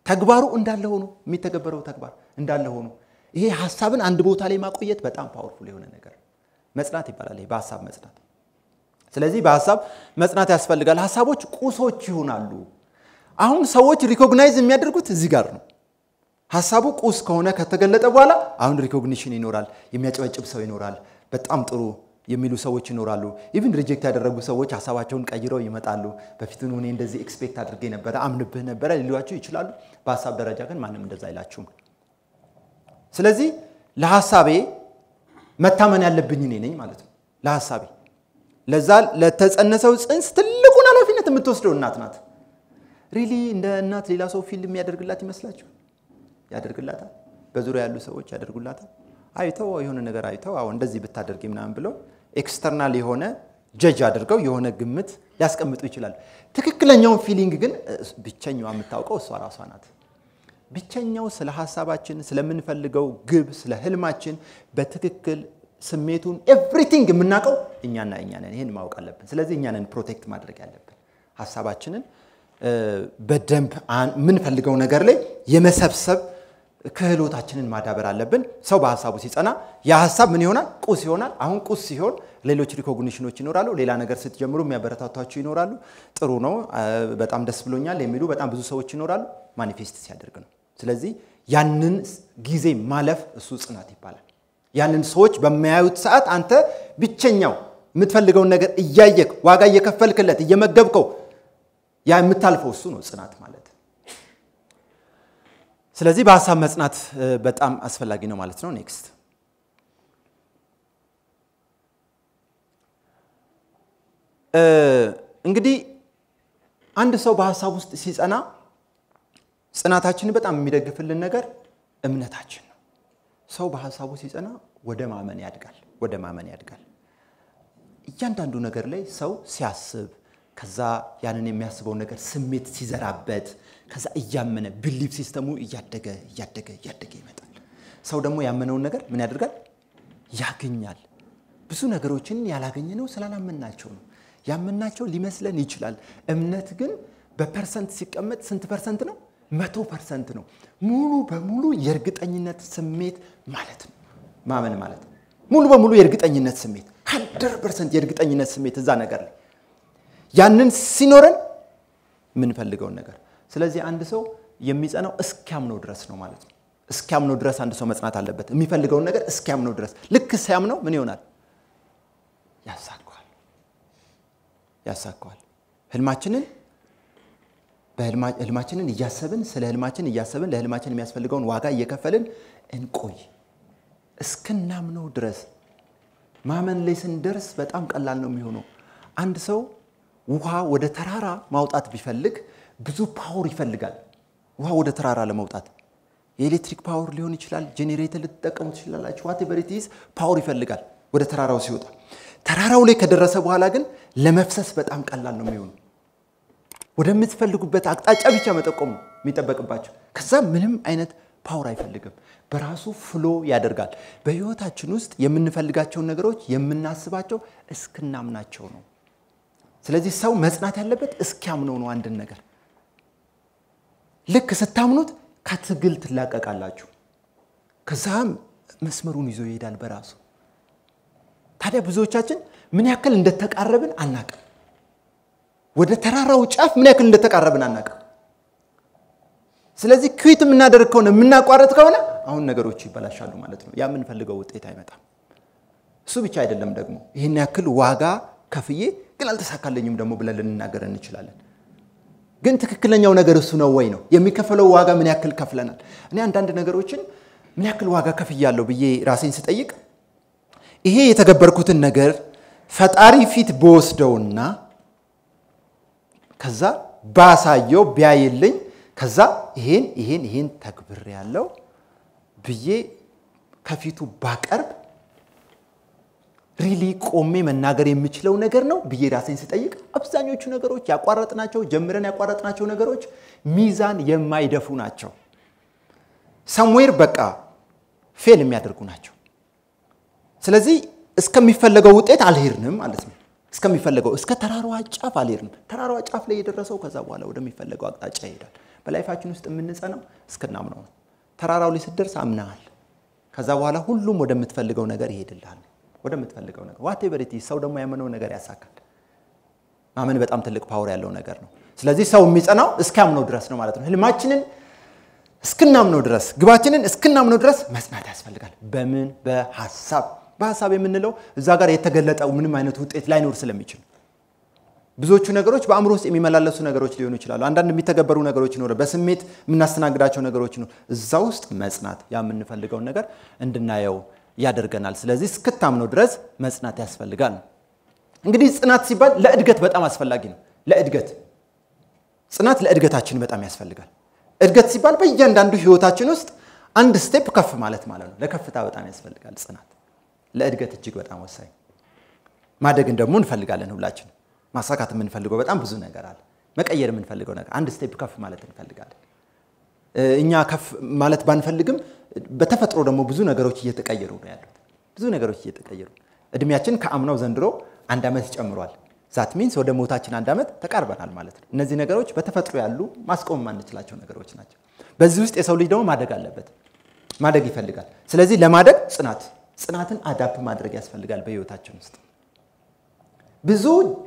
ተግባሩ እንዳለ ሆኖ የሚተገበረው ተግባር እንዳለ ሆኖ ይሄ ሀሳብን አንድ ቦታ ላይ ማቆየት በጣም powerful የሆነ ነገር መጽናት ይባላል። ይሄ በሀሳብ መጽናት። ስለዚህ በሀሳብ መጽናት ያስፈልጋል። ሀሳቦች ቁሶች ይሆናሉ። አሁን ሰዎች recognize የሚያደርጉት እዚህ ጋር ነው። ሀሳቡ ቁስ ከሆነ ከተገለጠ በኋላ አሁን recognition ይኖራል። የሚያጨበጭብ ሰው ይኖራል። በጣም ጥሩ የሚሉ ሰዎች ይኖራሉ። even reject ያደረጉ ሰዎች ሀሳባቸውን ቀይረው ይመጣሉ። በፊቱን እኔ እንደዚህ expect አድርጌ ነበረ፣ አምንብህ ነበረ ሊሏቸው ይችላሉ። በሀሳብ ደረጃ ግን ማንም እንደዛ አይላችሁም። ስለዚህ ለሀሳቤ መታመን ያለብኝ እኔ ነኝ ማለት ነው። ለሀሳቤ ለዛ ለተጸነሰው ጽንስ ትልቁን ኃላፊነት የምትወስደው እናት ናት። really እንደ እናት ሌላ ሰው feel የሚያደርግላት ይመስላችሁ? ያደርግላታል። በዙሪያ ያሉ ሰዎች ያደርጉላታል። አይተው የሆነ ነገር አይተው አዎ እንደዚህ ብታደርጊ ምናምን ብለው external የሆነ ጀጅ አድርገው የሆነ ግምት ሊያስቀምጡ ይችላሉ። ትክክለኛውን feeling ግን ብቸኛዋ የምታውቀው እሷ ራሷ ናት። ብቸኛው ስለ ሀሳባችን፣ ስለምንፈልገው ግብ፣ ስለ ህልማችን በትክክል ስሜቱን everything የምናውቀው እኛና እኛ ነን። ይህን ማወቅ አለብን። ስለዚህ እኛንን protect ማድረግ ያለብን ሀሳባችንን በደንብ የምንፈልገው ነገር ላይ የመሰብሰብ ክህሎታችንን ማዳበር አለብን። ሰው በሀሳቡ ሲጸና ያ ሀሳብ ምን ይሆናል? ቁስ ይሆናል። አሁን ቁስ ሲሆን ሌሎች recognition ኦች ይኖራሉ። ሌላ ነገር ስትጀምሩ የሚያበረታቷችሁ ይኖራሉ። ጥሩ ነው፣ በጣም ደስ ብሎኛል የሚሉ በጣም ብዙ ሰዎች ይኖራሉ። manifest ሲያደርግ ነው። ስለዚህ ያንን ጊዜ ማለፍ እሱ ጽናት ይባላል። ያንን ሰዎች በማያዩት ሰዓት አንተ ብቸኛው የምትፈልገውን ነገር እያየክ ዋጋ እየከፈልክለት እየመገብከው ያ የምታልፈው እሱ ነው ጽናት ማለት። ስለዚህ በሀሳብ መጽናት በጣም አስፈላጊ ነው ማለት ነው። next እንግዲህ አንድ ሰው በሀሳብ ውስጥ ሲጸና ጽናታችንን በጣም የሚደግፍልን ነገር እምነታችን ነው። ሰው በሀሳቡ ሲጸና ወደ ማመን ያድጋል፣ ወደ ማመን ያድጋል። እያንዳንዱ ነገር ላይ ሰው ሲያስብ ከዛ ያንን የሚያስበውን ነገር ስሜት ሲዘራበት ከዛ እያመነ belief system ኡ እያደገ እያደገ እያደገ ይመጣል። ሰው ደግሞ ያመነውን ነገር ምን ያደርጋል? ያገኛል። ብዙ ነገሮችን ያላገኘነው ስላላመናቸው ነው። ያመንናቸው ሊመስለን ይችላል። እምነት ግን በ percent ሲቀመጥ ስንት percent ነው? መቶ percent ነው። ሙሉ በሙሉ የእርግጠኝነት ስሜት ማለት ነው። ማመን ማለት ሙሉ በሙሉ የእርግጠኝነት ስሜት hundred percent የእርግጠኝነት ስሜት እዛ ነገር ላይ ያንን ሲኖረን የምንፈልገውን ነገር ስለዚህ አንድ ሰው የሚጸናው እስኪያምነው ድረስ ነው ማለት ነው። እስኪያምነው ድረስ አንድ ሰው መጽናት አለበት። የሚፈልገውን ነገር እስኪያምነው ድረስ ልክ ሲያምነው ምን ይሆናል? ያሳካዋል፣ ያሳካዋል። ህልማችንን ህልማችንን እያሰብን ስለ ህልማችን እያሰብን ለህልማችን የሚያስፈልገውን ዋጋ እየከፈልን እንቆይ እስክናምነው ድረስ። ማመን ላይ ስንደርስ በጣም ቀላል ነው የሚሆነው። አንድ ሰው ውሃ ወደ ተራራ ማውጣት ቢፈልግ ብዙ power ይፈልጋል። ውሃ ወደ ተራራ ለመውጣት የኤሌክትሪክ power ሊሆን ይችላል፣ ጄኔሬተር ልትጠቀሙ ትችላላችሁ። whatever power ይፈልጋል ወደ ተራራው ሲወጣ። ተራራው ላይ ከደረሰ በኋላ ግን ለመፍሰስ በጣም ቀላል ነው የሚሆነው። ወደምትፈልጉበት አቅጣጫ ብቻ መጠቆም የሚጠበቅባቸው። ከዛ ምንም አይነት power አይፈልግም። በራሱ flow ያደርጋል። በህይወታችን ውስጥ የምንፈልጋቸውን ነገሮች የምናስባቸው እስክናምናቸው ነው። ስለዚህ ሰው መጽናት ያለበት እስኪያምነው ነው አንድን ነገር። ልክ ስታምኑት ከትግል ትላቀቃላችሁ። ከዛም መስመሩን ይዞ ይሄዳል በራሱ። ታዲያ ብዙዎቻችን ምን ያክል እንደተቃረብን አናቅም። ወደ ተራራው ጫፍ ምን ያክል እንደተቃረብን አናቅም። ስለዚህ ክዊት የምናደርግ ከሆነ የምናቋረጥ ከሆነ አሁን ነገሮች ይበላሻሉ ማለት ነው። ያ የምንፈልገው ውጤት አይመጣም። እሱ ብቻ አይደለም ደግሞ ይህን ያክል ዋጋ ከፍዬ ግን አልተሳካለኝም ደግሞ ብለን ልንናገር እንችላለን። ግን ትክክለኛው ነገር እሱ ነው ወይ ነው? የሚከፈለው ዋጋ ምን ያክል ከፍለናል? እኔ አንዳንድ ነገሮችን ምን ያክል ዋጋ ከፍያለሁ ብዬ ራሴን ስጠይቅ ይሄ የተገበርኩትን ነገር ፈጣሪ ፊት በወስደውና ከዛ ባሳየው ቢያይልኝ ከዛ ይሄን ይሄን ይሄን ተግብር ያለው ብዬ ከፊቱ ባቀርብ ሪሊ ቆሜ መናገር የምችለው ነገር ነው ብዬ ራሴን ስጠይቅ አብዛኞቹ ነገሮች ያቋረጥናቸው ጀምረን ያቋረጥናቸው ነገሮች ሚዛን የማይደፉ ናቸው። somewhere በቃ fail የሚያደርጉ ናቸው። ስለዚህ እስከሚፈለገው ውጤት አልሄድንም ማለት ነው። እስከሚፈለገው እስከ ተራራዋ ጫፍ አልሄድንም። ተራራዋ ጫፍ ላይ የደረሰው ከዛ በኋላ ወደሚፈለገው አቅጣጫ ይሄዳል። በ life ኣችን ውስጥ የምንጸናው እስክናምነው ነው። ተራራው ላይ ስትደርስ አምነሃል። ከዛ በኋላ ሁሉም ወደምትፈልገው ነገር ይሄድልሃል። ወደምትፈልገው ነገር whatever ሰው ደግሞ ያመነው ነገር ያሳካል። ማመን በጣም ትልቅ power ያለው ነገር ነው። ስለዚህ ሰው የሚጸናው እስኪያምነው ድረስ ነው ማለት ነው። ህልማችንን እስክናምነው ድረስ ግባችንን እስክናምነው ድረስ መጽናት ያስፈልጋል። በምን በሀሳብ በሀሳብ የምንለው እዛ ጋር የተገለጠው ምንም አይነት ውጤት ላይኖር ስለሚችል ብዙዎቹ ነገሮች በአእምሮ ውስጥ የሚመላለሱ ነገሮች ሊሆኑ ይችላሉ። አንዳንድ የሚተገበሩ ነገሮች ይኖረ በስሜት የምናስተናግዳቸው ነገሮች ይኖሩ። እዛ ውስጥ መጽናት ያ የምንፈልገውን ነገር እንድናየው ያደርገናል። ስለዚህ እስክታምነው ድረስ መጽናት ያስፈልጋል። እንግዲህ ጽናት ሲባል ለእድገት በጣም አስፈላጊ ነው። ለእድገት ጽናት ለእድገታችን በጣም ያስፈልጋል። እድገት ሲባል በእያንዳንዱ ህይወታችን ውስጥ አንድ step ከፍ ማለት ማለት ነው። ለከፍታ በጣም ያስፈልጋል ጽናት። ለእድገት እጅግ በጣም ወሳኝ። ማደግን ደግሞ እንፈልጋለን ሁላችን። ማሳካት የምንፈልገው በጣም ብዙ ነገር አለ። መቀየር የምንፈልገው ነገር አንድ step ከፍ ማለት እንፈልጋለን። እኛ ከፍ ማለት ባንፈልግም በተፈጥሮ ደግሞ ብዙ ነገሮች እየተቀየሩ ነው ያሉት። ብዙ ነገሮች እየተቀየሩ እድሜያችን ከአምናው ዘንድሮ አንድ ዓመት ጨምሯል። that means ወደ ሞታችን አንድ ዓመት ተቃርበናል ማለት ነው። እነዚህ ነገሮች በተፈጥሮ ያሉ ማስቆም የማንችላቸው ነገሮች ናቸው። በዚህ ውስጥ የሰው ልጅ ደግሞ ማደግ አለበት፣ ማደግ ይፈልጋል። ስለዚህ ለማደግ ጽናት ጽናትን adapt ማድረግ ያስፈልጋል በህይወታችን ውስጥ ብዙ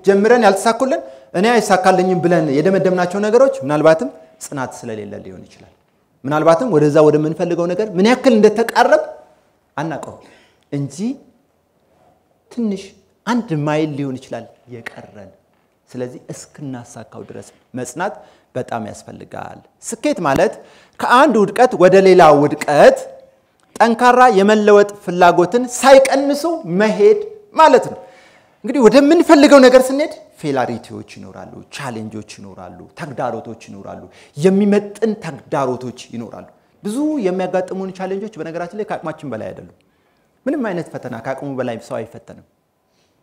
ጀምረን ያልተሳኩልን እኔ አይሳካልኝም ብለን የደመደምናቸው ነገሮች ምናልባትም ጽናት ስለሌለ ሊሆን ይችላል። ምናልባትም ወደዛ ወደምንፈልገው ነገር ምን ያክል እንደተቃረብን አናውቀው እንጂ ትንሽ አንድ ማይል ሊሆን ይችላል የቀረን። ስለዚህ እስክናሳካው ድረስ መጽናት በጣም ያስፈልጋል። ስኬት ማለት ከአንድ ውድቀት ወደ ሌላ ውድቀት ጠንካራ የመለወጥ ፍላጎትን ሳይቀንሱ መሄድ ማለት ነው። እንግዲህ ወደምንፈልገው ነገር ስንሄድ failure ኦች ይኖራሉ፣ challenge ኦች ይኖራሉ፣ ተግዳሮቶች ይኖራሉ፣ የሚመጥን ተግዳሮቶች ይኖራሉ። ብዙ የሚያጋጥሙን challenge ኦች በነገራችን ላይ ከአቅማችን በላይ አይደሉም። ምንም አይነት ፈተና ከአቅሙ በላይ ሰው አይፈተንም።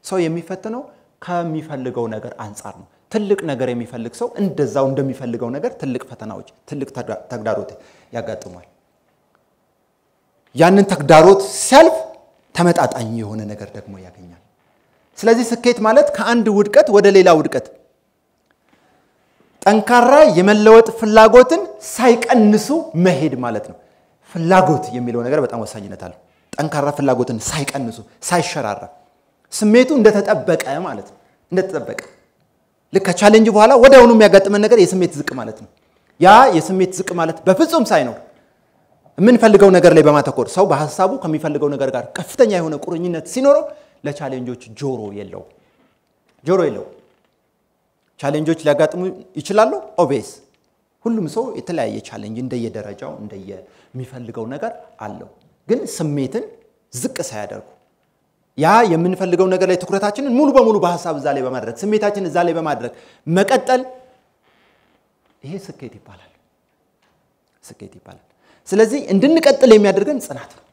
ሰው የሚፈተነው ከሚፈልገው ነገር አንጻር ነው። ትልቅ ነገር የሚፈልግ ሰው እንደዛው እንደሚፈልገው ነገር ትልቅ ፈተናዎች፣ ትልቅ ተግዳሮት ያጋጥሟል። ያንን ተግዳሮት ሲያልፍ ተመጣጣኝ የሆነ ነገር ደግሞ ያገኛል። ስለዚህ ስኬት ማለት ከአንድ ውድቀት ወደ ሌላ ውድቀት ጠንካራ የመለወጥ ፍላጎትን ሳይቀንሱ መሄድ ማለት ነው። ፍላጎት የሚለው ነገር በጣም ወሳኝነት አለው። ጠንካራ ፍላጎትን ሳይቀንሱ ሳይሸራረፍ፣ ስሜቱ እንደተጠበቀ ማለት ነው። እንደተጠበቀ ልክ ከ challenge በኋላ ወዲያውኑ የሚያጋጥመን ነገር የስሜት ዝቅ ማለት ነው። ያ የስሜት ዝቅ ማለት በፍጹም ሳይኖር የምንፈልገው ነገር ላይ በማተኮር ሰው በሀሳቡ ከሚፈልገው ነገር ጋር ከፍተኛ የሆነ ቁርኝነት ሲኖረው ለ challenge ኦች ጆሮ የለው ጆሮ የለው። challenge ኦች ሊያጋጥሙ ይችላሉ። obvious ሁሉም ሰው የተለያየ challenge እንደየደረጃው እንደየሚፈልገው ነገር አለው። ግን ስሜትን ዝቅ ሳያደርጉ ያ የምንፈልገው ነገር ላይ ትኩረታችንን ሙሉ በሙሉ በሀሳብ እዛ ላይ በማድረግ ስሜታችን እዛ ላይ በማድረግ መቀጠል ይሄ ስኬት ይባላል። ስኬት ይባላል። ስለዚህ እንድንቀጥል የሚያደርገን ጽናት ነው።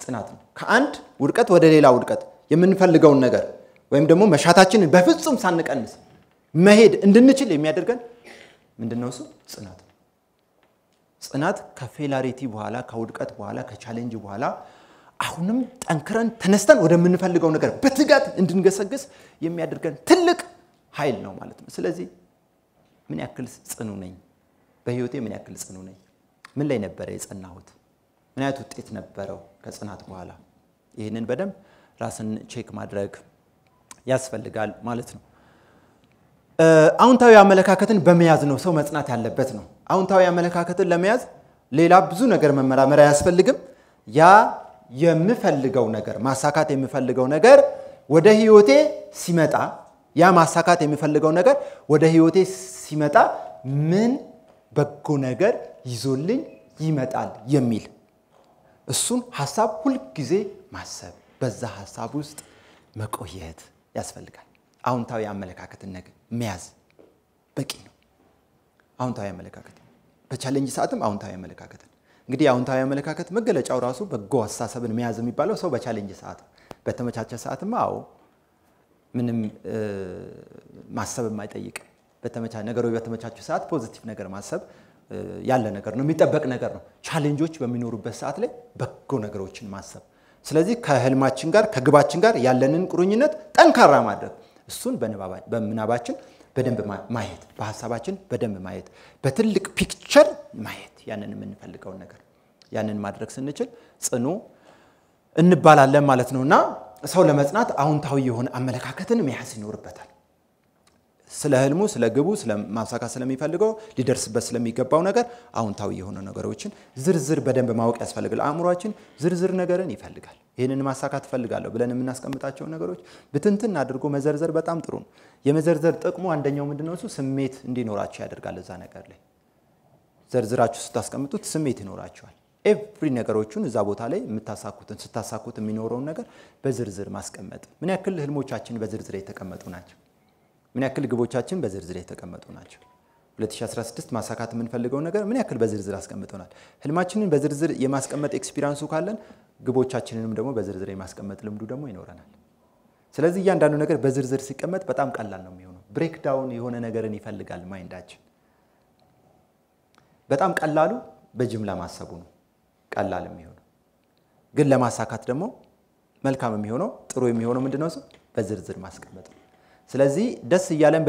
ጽናት ነው። ከአንድ ውድቀት ወደ ሌላ ውድቀት የምንፈልገውን ነገር ወይም ደግሞ መሻታችንን በፍጹም ሳንቀንስ መሄድ እንድንችል የሚያደርገን ምንድን ነው? እሱ ጽናት ጽናት ከ failure በኋላ ከውድቀት በኋላ ከ challenge በኋላ አሁንም ጠንክረን ተነስተን ወደምንፈልገው ነገር በትጋት እንድንገሰግስ የሚያደርገን ትልቅ ኃይል ነው ማለት ነው። ስለዚህ ምን ያክል ጽኑ ነኝ? በህይወቴ ምን ያክል ጽኑ ነኝ? ምን ላይ ነበረ የጸናሁት? ምን አይነት ውጤት ነበረው ከጽናት በኋላ? ይህንን በደንብ ራስን check ማድረግ ያስፈልጋል ማለት ነው። አዎንታዊ አመለካከትን በመያዝ ነው ሰው መጽናት ያለበት ነው። አዎንታዊ አመለካከትን ለመያዝ ሌላ ብዙ ነገር መመራመር አያስፈልግም። ያ የምፈልገው ነገር ማሳካት የምፈልገው ነገር ወደ ህይወቴ ሲመጣ ያ ማሳካት የምፈልገው ነገር ወደ ህይወቴ ሲመጣ ምን በጎ ነገር ይዞልኝ ይመጣል የሚል እሱን ሀሳብ ሁልጊዜ ማሰብ፣ በዛ ሀሳብ ውስጥ መቆየት ያስፈልጋል። አዎንታዊ አመለካከትን ነገር መያዝ በቂ ነው። አዎንታዊ አመለካከት በ challenge ሰዓትም አዎንታዊ አመለካከትን እንግዲህ የአዎንታዊ አመለካከት መገለጫው ራሱ በጎ አስተሳሰብን መያዝ የሚባለው ሰው በቻሌንጅ ሰዓት በተመቻቸ ሰዓትማ አዎ ምንም ማሰብም አይጠይቅም። ነገሮች በተመቻቹ ሰዓት positive ነገር ማሰብ ያለ ነገር ነው፣ የሚጠበቅ ነገር ነው። challenge ኦች በሚኖሩበት ሰዓት ላይ በጎ ነገሮችን ማሰብ። ስለዚህ ከህልማችን ጋር ከግባችን ጋር ያለንን ቁርኝነት ጠንካራ ማድረግ እሱን በምናባችን በደንብ ማየት፣ በሀሳባችን በደንብ ማየት፣ በትልቅ picture ማየት ያንን የምንፈልገውን ነገር ያንን ማድረግ ስንችል ጽኑ እንባላለን ማለት ነው እና ሰው ለመጽናት አዎንታዊ የሆነ አመለካከትን መያዝ ይኖርበታል። ስለ ህልሙ፣ ስለ ግቡ፣ ማሳካት ስለሚፈልገው ሊደርስበት ስለሚገባው ነገር አዎንታዊ የሆኑ ነገሮችን ዝርዝር በደንብ ማወቅ ያስፈልጋል። አእምሯችን ዝርዝር ነገርን ይፈልጋል። ይህንን ማሳካት እፈልጋለሁ ብለን የምናስቀምጣቸው ነገሮች ብትንትን አድርጎ መዘርዘር በጣም ጥሩ ነው። የመዘርዘር ጥቅሙ አንደኛው ምንድነው? እሱ ስሜት እንዲኖራቸው ያደርጋል። እዛ ነገር ላይ ዘርዝራችሁ ስታስቀምጡት ስሜት ይኖራቸዋል። every ነገሮቹን እዛ ቦታ ላይ የምታሳኩትን ስታሳኩት የሚኖረውን ነገር በዝርዝር ማስቀመጥ። ምን ያክል ህልሞቻችን በዝርዝር የተቀመጡ ናቸው? ምን ያክል ግቦቻችን በዝርዝር የተቀመጡ ናቸው? 2016 ማሳካት የምንፈልገው ነገር ምን ያክል በዝርዝር አስቀምጠናል? ህልማችንን በዝርዝር የማስቀመጥ experience ኡ ካለን ግቦቻችንንም ደግሞ በዝርዝር የማስቀመጥ ልምዱ ደግሞ ይኖረናል። ስለዚህ እያንዳንዱ ነገር በዝርዝር ሲቀመጥ በጣም ቀላል ነው የሚሆነው። break down የሆነ ነገርን ይፈልጋል mind ኣችን። በጣም ቀላሉ በጅምላ ማሰቡ ነው ቀላል የሚሆነው ግን ለማሳካት ደግሞ መልካም የሚሆነው ጥሩ የሚሆነው ምንድነው? በዝርዝር ማስቀመጥ ነው። ስለዚህ ደስ እያለን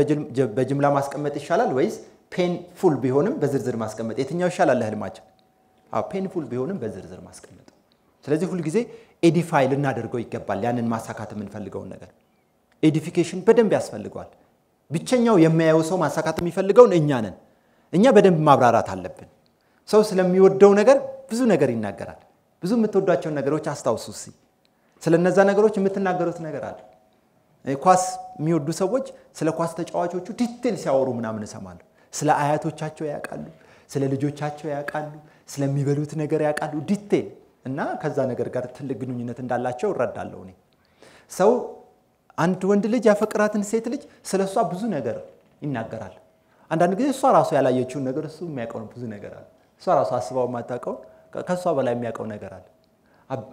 በጅምላ ማስቀመጥ ይሻላል ወይስ painful ቢሆንም በዝርዝር ማስቀመጥ የትኛው ይሻላል ለህልማችን? painful ቢሆንም በዝርዝር ማስቀመጥ። ስለዚህ ሁልጊዜ edify ልናደርገው ይገባል ያንን ማሳካት የምንፈልገውን ነገር። edification በደንብ ያስፈልገዋል። ብቸኛው የሚያየው ሰው ማሳካት የሚፈልገውን እኛ ነን። እኛ በደንብ ማብራራት አለብን። ሰው ስለሚወደው ነገር ብዙ ነገር ይናገራል። ብዙ የምትወዷቸውን ነገሮች አስታውሱ ስለነዛ ነገሮች የምትናገሩት ነገር አለ። ኳስ የሚወዱ ሰዎች ስለ ኳስ ተጫዋቾቹ detail ሲያወሩ ምናምን እሰማለሁ። ስለ አያቶቻቸው ያውቃሉ፣ ስለ ልጆቻቸው ያውቃሉ፣ ስለሚበሉት ነገር ያውቃሉ detail እና ከዛ ነገር ጋር ትልቅ ግንኙነት እንዳላቸው እረዳለሁ። እኔ ሰው አንድ ወንድ ልጅ ያፈቀራትን ሴት ልጅ ስለ እሷ ብዙ ነገር ይናገራል። አንዳንድ ጊዜ እሷ ራሱ ያላየችውን ነገር እሱ የሚያውቀውን ብዙ ነገር አለ። እሷ ራሱ አስባው የማታውቀውን ከእሷ በላይ የሚያውቀው ነገር አለ።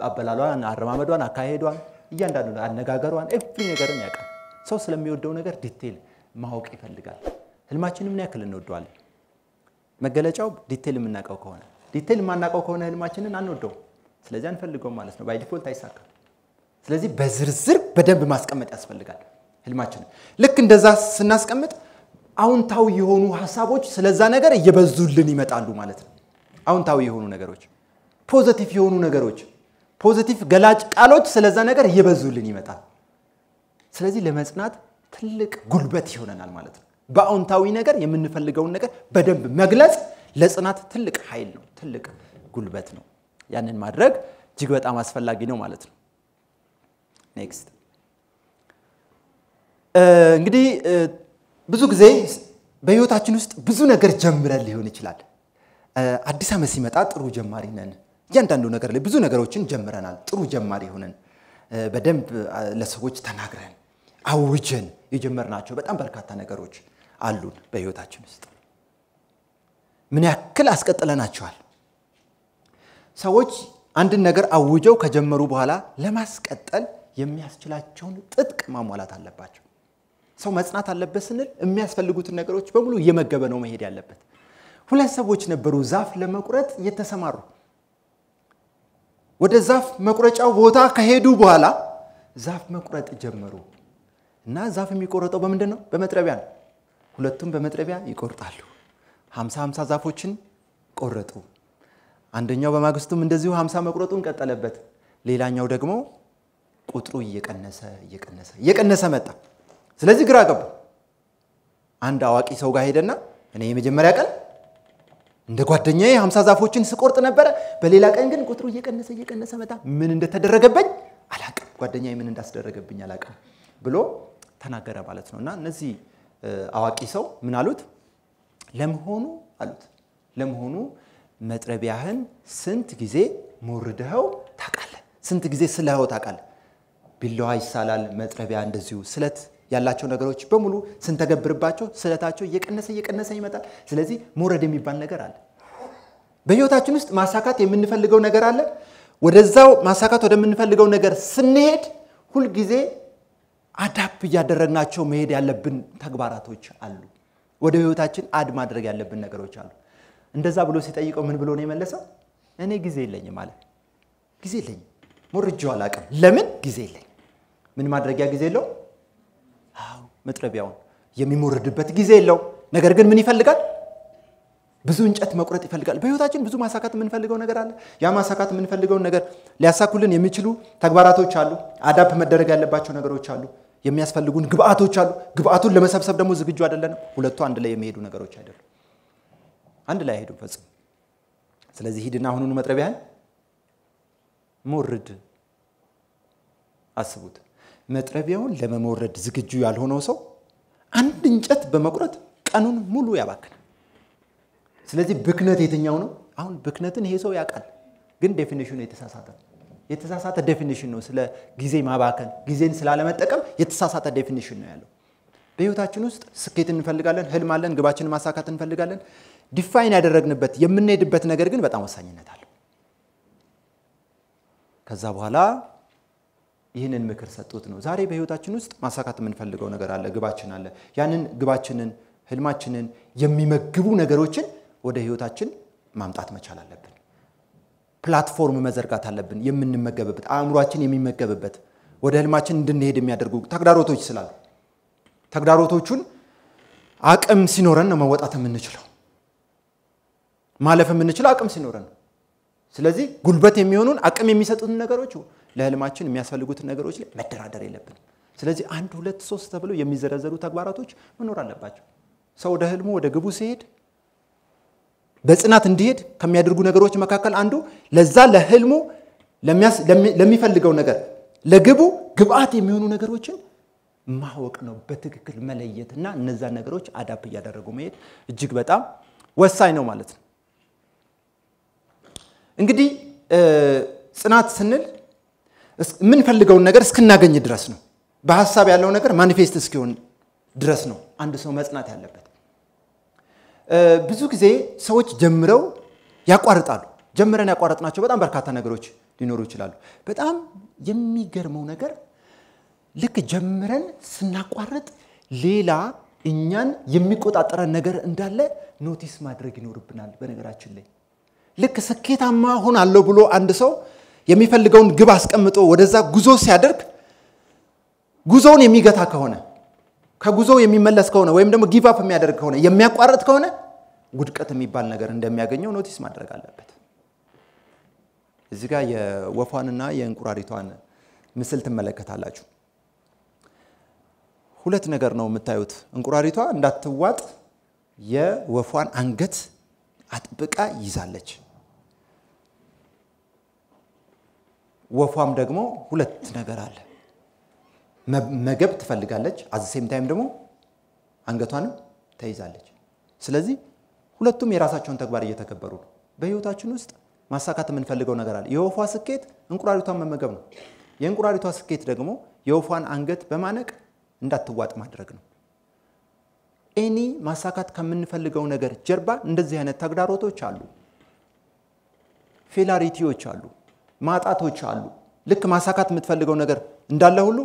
አበላሏን፣ አረማመዷን፣ አካሄዷን፣ እያንዳንዱ አነጋገሯን፣ every ነገርን ያውቃል። ሰው ስለሚወደው ነገር detail ማወቅ ይፈልጋል። ህልማችንን ምን ያክል እንወደዋለን? መገለጫው detail የምናውቀው ከሆነ detail የማናውቀው ከሆነ ህልማችንን አንወደውም። ስለዚህ አንፈልገውም ማለት ነው። by default አይሳካም። ስለዚህ በዝርዝር በደንብ ማስቀመጥ ያስፈልጋል ህልማችንን። ልክ እንደዛ ስናስቀምጥ አዎንታዊ የሆኑ ሀሳቦች ስለዛ ነገር እየበዙልን ይመጣሉ ማለት ነው። አዎንታዊ የሆኑ ነገሮች፣ positive የሆኑ ነገሮች፣ positive ገላጭ ቃሎች ስለዛ ነገር እየበዙልን ይመጣል። ስለዚህ ለመጽናት ትልቅ ጉልበት ይሆነናል ማለት ነው። በአዎንታዊ ነገር የምንፈልገውን ነገር በደንብ መግለጽ ለጽናት ትልቅ ኃይል ነው፣ ትልቅ ጉልበት ነው። ያንን ማድረግ እጅግ በጣም አስፈላጊ ነው ማለት ነው። next እንግዲህ ብዙ ጊዜ በህይወታችን ውስጥ ብዙ ነገር ጀምረን ሊሆን ይችላል። አዲስ ዓመት ሲመጣ ጥሩ ጀማሪ ነን። እያንዳንዱ ነገር ላይ ብዙ ነገሮችን ጀምረናል። ጥሩ ጀማሪ ሆነን በደንብ ለሰዎች ተናግረን አውጀን የጀመርናቸው በጣም በርካታ ነገሮች አሉን በህይወታችን ውስጥ ምን ያክል አስቀጥለናቸዋል? ሰዎች አንድን ነገር አውጀው ከጀመሩ በኋላ ለማስቀጠል የሚያስችላቸውን ጥጥቅ ማሟላት አለባቸው። ሰው መጽናት አለበት ስንል የሚያስፈልጉትን ነገሮች በሙሉ እየመገበ ነው መሄድ ያለበት። ሁለት ሰዎች ነበሩ ዛፍ ለመቁረጥ እየተሰማሩ። ወደ ዛፍ መቁረጫው ቦታ ከሄዱ በኋላ ዛፍ መቁረጥ ጀመሩ እና ዛፍ የሚቆረጠው በምንድን ነው? በመጥረቢያ ነው። ሁለቱም በመጥረቢያ ይቆርጣሉ። ሀምሳ ሀምሳ ዛፎችን ቆረጡ። አንደኛው በማግስቱም እንደዚሁ ሀምሳ መቁረጡን ቀጠለበት። ሌላኛው ደግሞ ቁጥሩ እየቀነሰ እየቀነሰ እየቀነሰ መጣ። ስለዚህ ግራ ገቡ። አንድ አዋቂ ሰው ጋር ሄደና እኔ የመጀመሪያ ቀን እንደ ጓደኛዬ ሀምሳ ዛፎችን ስቆርጥ ነበረ። በሌላ ቀን ግን ቁጥሩ እየቀነሰ እየቀነሰ መጣ። ምን እንደተደረገበኝ አላቅም፣ ጓደኛዬ ምን እንዳስደረገብኝ አላቅም ብሎ ተናገረ ማለት ነው። እና እነዚህ አዋቂ ሰው ምን አሉት? ለመሆኑ አሉት ለመሆኑ መጥረቢያህን ስንት ጊዜ ሞርድኸው ታውቃለህ? ስንት ጊዜ ስለኸው ታውቃለህ? ቢላዋ ይሳላል፣ መጥረቢያ እንደዚሁ ስለት ያላቸው ነገሮች በሙሉ ስንተገብርባቸው ስለታቸው እየቀነሰ እየቀነሰ ይመጣል። ስለዚህ መውረድ የሚባል ነገር አለ። በህይወታችን ውስጥ ማሳካት የምንፈልገው ነገር አለ። ወደዛው ማሳካት ወደምንፈልገው ነገር ስንሄድ ሁልጊዜ አዳፕ እያደረግናቸው መሄድ ያለብን ተግባራቶች አሉ። ወደ ህይወታችን አድ ማድረግ ያለብን ነገሮች አሉ። እንደዛ ብሎ ሲጠይቀው ምን ብሎ ነው የመለሰው? እኔ ጊዜ የለኝም አለ። ጊዜ የለኝም፣ ሞርጄው አላውቅም። ለምን ጊዜ የለኝም። ምን ማድረጊያ ጊዜ የለው? መጥረቢያውን የሚሞርድበት ጊዜ የለው። ነገር ግን ምን ይፈልጋል? ብዙ እንጨት መቁረጥ ይፈልጋል። በህይወታችን ብዙ ማሳካት የምንፈልገው ነገር አለ። ያ ማሳካት የምንፈልገውን ነገር ሊያሳኩልን የሚችሉ ተግባራቶች አሉ። adapt መደረግ ያለባቸው ነገሮች አሉ። የሚያስፈልጉን ግብአቶች አሉ። ግብአቱን ለመሰብሰብ ደግሞ ዝግጁ አይደለንም። ሁለቱ አንድ ላይ የሚሄዱ ነገሮች አይደሉም። አንድ ላይ አይሄዱም ፈጽሞ። ስለዚህ ሂድና አሁኑኑ መጥረቢያህን ሞርድ። አስቡት፣ መጥረቢያውን ለመሞረድ ዝግጁ ያልሆነው ሰው አንድ እንጨት በመቁረጥ ቀኑን ሙሉ ያባክናል። ስለዚህ ብክነት የትኛው ነው? አሁን ብክነትን ይሄ ሰው ያውቃል፣ ግን definition ኑ የተሳሳተ የተሳሳተ definition ነው። ስለ ጊዜ ማባከን፣ ጊዜን ስላለመጠቀም የተሳሳተ definition ነው ያለው። በህይወታችን ውስጥ ስኬትን እንፈልጋለን፣ ህልም አለን፣ ግባችንን ማሳካት እንፈልጋለን። define ያደረግንበት የምንሄድበት ነገር ግን በጣም ወሳኝነት አለው። ከዛ በኋላ ይህንን ምክር ሰጡት ነው። ዛሬ በህይወታችን ውስጥ ማሳካት የምንፈልገው ነገር አለ፣ ግባችን አለ። ያንን ግባችንን ህልማችንን የሚመግቡ ነገሮችን ወደ ህይወታችን ማምጣት መቻል አለብን። platform መዘርጋት አለብን፣ የምንመገብበት አእምሯችን የሚመገብበት ወደ ህልማችን እንድንሄድ የሚያደርጉ ተግዳሮቶች ስላሉ ተግዳሮቶቹን አቅም ሲኖረን ነው መወጣት የምንችለው። ማለፍ የምንችለው አቅም ሲኖረን ነው። ስለዚህ ጉልበት የሚሆኑን አቅም የሚሰጡትን ነገሮች ለህልማችን የሚያስፈልጉትን ነገሮች ላይ መደራደር የለብንም። ስለዚህ አንድ ሁለት ሶስት ተብለው የሚዘረዘሩ ተግባራቶች መኖር አለባቸው። ሰው ወደ ህልሙ ወደ ግቡ ሲሄድ በጽናት እንዲሄድ ከሚያደርጉ ነገሮች መካከል አንዱ ለዛ ለህልሙ ለሚፈልገው ነገር ለግቡ ግብአት የሚሆኑ ነገሮችን ማወቅ ነው። በትክክል መለየት እና እነዛን ነገሮች አዳፕ እያደረጉ መሄድ እጅግ በጣም ወሳኝ ነው ማለት ነው። እንግዲህ ጽናት ስንል የምንፈልገውን ነገር እስክናገኝ ድረስ ነው። በሀሳብ ያለው ነገር ማኒፌስት እስኪሆን ድረስ ነው አንድ ሰው መጽናት ያለበት። ብዙ ጊዜ ሰዎች ጀምረው ያቋርጣሉ። ጀምረን ያቋረጥናቸው በጣም በርካታ ነገሮች ሊኖሩ ይችላሉ። በጣም የሚገርመው ነገር ልክ ጀምረን ስናቋርጥ ሌላ እኛን የሚቆጣጠረን ነገር እንዳለ notice ማድረግ ይኖርብናል። በነገራችን ላይ ልክ ስኬታማ ሆናለሁ ብሎ አንድ ሰው የሚፈልገውን ግብ አስቀምጦ ወደዛ ጉዞ ሲያደርግ ጉዞውን የሚገታ ከሆነ ከጉዞው የሚመለስ ከሆነ ወይም ደግሞ give up የሚያደርግ ከሆነ የሚያቋርጥ ከሆነ ውድቀት የሚባል ነገር እንደሚያገኘው notice ማድረግ አለበት። እዚህ ጋር የወፏንና የእንቁራሪቷን ምስል ትመለከታላችሁ። ሁለት ነገር ነው የምታዩት። እንቁራሪቷ እንዳትዋጥ የወፏን አንገት አጥብቃ ይዛለች። ወፏም ደግሞ ሁለት ነገር አለ። መገብ ትፈልጋለች፣ አዘሴም ታይም ደግሞ አንገቷንም ተይዛለች። ስለዚህ ሁለቱም የራሳቸውን ተግባር እየተከበሩ ነው። በህይወታችን ውስጥ ማሳካት የምንፈልገው ነገር አለ። የወፏ ስኬት እንቁራሪቷን መመገብ ነው። የእንቁራሪቷ ስኬት ደግሞ የወፏን አንገት በማነቅ እንዳትዋጥ ማድረግ ነው። any ማሳካት ከምንፈልገው ነገር ጀርባ እንደዚህ አይነት ተግዳሮቶች አሉ፣ failure ኦች አሉ፣ ማጣቶች አሉ። ልክ ማሳካት የምትፈልገው ነገር እንዳለ ሁሉ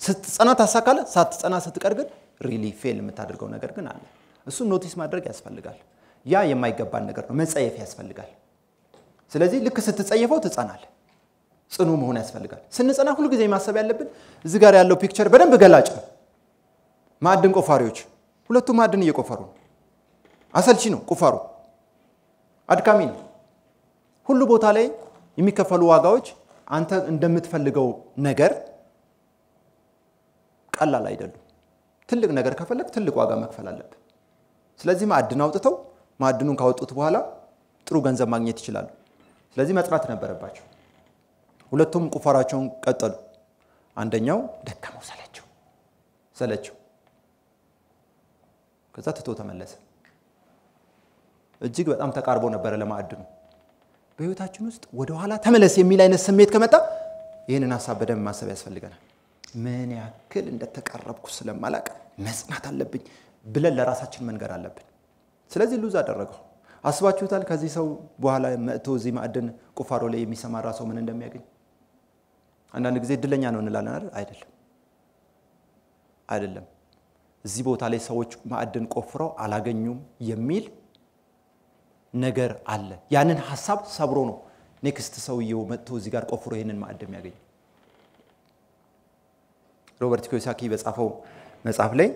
ስትጸና ታሳካለ፣ ሳትጸና ስትቀር ግን really fail የምታደርገው ነገር ግን አለ። እሱን notice ማድረግ ያስፈልጋል። ያ የማይገባን ነገር ነው፣ መጸየፍ ያስፈልጋል። ስለዚህ ልክ ስትጸየፈው ትጸናል። ጽኑ መሆን ያስፈልጋል። ስንጸና ሁሉ ጊዜ ማሰብ ያለብን እዚህ ጋር ያለው picture በደንብ ገላጭ ነው። ማዕድን ቆፋሪዎች ሁለቱ ማዕድን እየቆፈሩ ነው። አሰልቺ ነው ቁፋሩ፣ አድካሚ ነው። ሁሉ ቦታ ላይ የሚከፈሉ ዋጋዎች አንተ እንደምትፈልገው ነገር ቀላል አይደሉም። ትልቅ ነገር ከፈለግ ትልቅ ዋጋ መክፈል አለብን። ስለዚህ ማዕድን አውጥተው ማዕድኑን ካወጡት በኋላ ጥሩ ገንዘብ ማግኘት ይችላሉ። ስለዚህ መጥራት ነበረባቸው። ሁለቱም ቁፋራቸውን ቀጠሉ። አንደኛው ደከመው፣ ሰለቸው ሰለቸው። ከዛ ትቶ ተመለሰ። እጅግ በጣም ተቃርቦ ነበረ ለማዕድኑ። በህይወታችን ውስጥ ወደኋላ ተመለስ የሚል አይነት ስሜት ከመጣ ይህንን ሀሳብ በደንብ ማሰብ ያስፈልገናል። ምን ያክል እንደተቃረብኩ ስለማላቅ መጽናት አለብኝ ብለን ለራሳችን መንገር አለብን። ስለዚህ ሉዝ አደረገው። አስባችሁታል? ከዚህ ሰው በኋላ መጥቶ እዚህ ማዕድን ቁፋሮ ላይ የሚሰማራ ሰው ምን እንደሚያገኝ? አንዳንድ ጊዜ እድለኛ ነው እንላለን አይደል? አይደለም፣ አይደለም። እዚህ ቦታ ላይ ሰዎች ማዕድን ቆፍረው አላገኙም የሚል ነገር አለ። ያንን ሀሳብ ሰብሮ ነው next ሰውየው መጥቶ እዚህ ጋር ቆፍሮ ይህንን ማዕድን የሚያገኝ። ሮበርት ኪዮሳኪ በጻፈው መጽሐፍ ላይ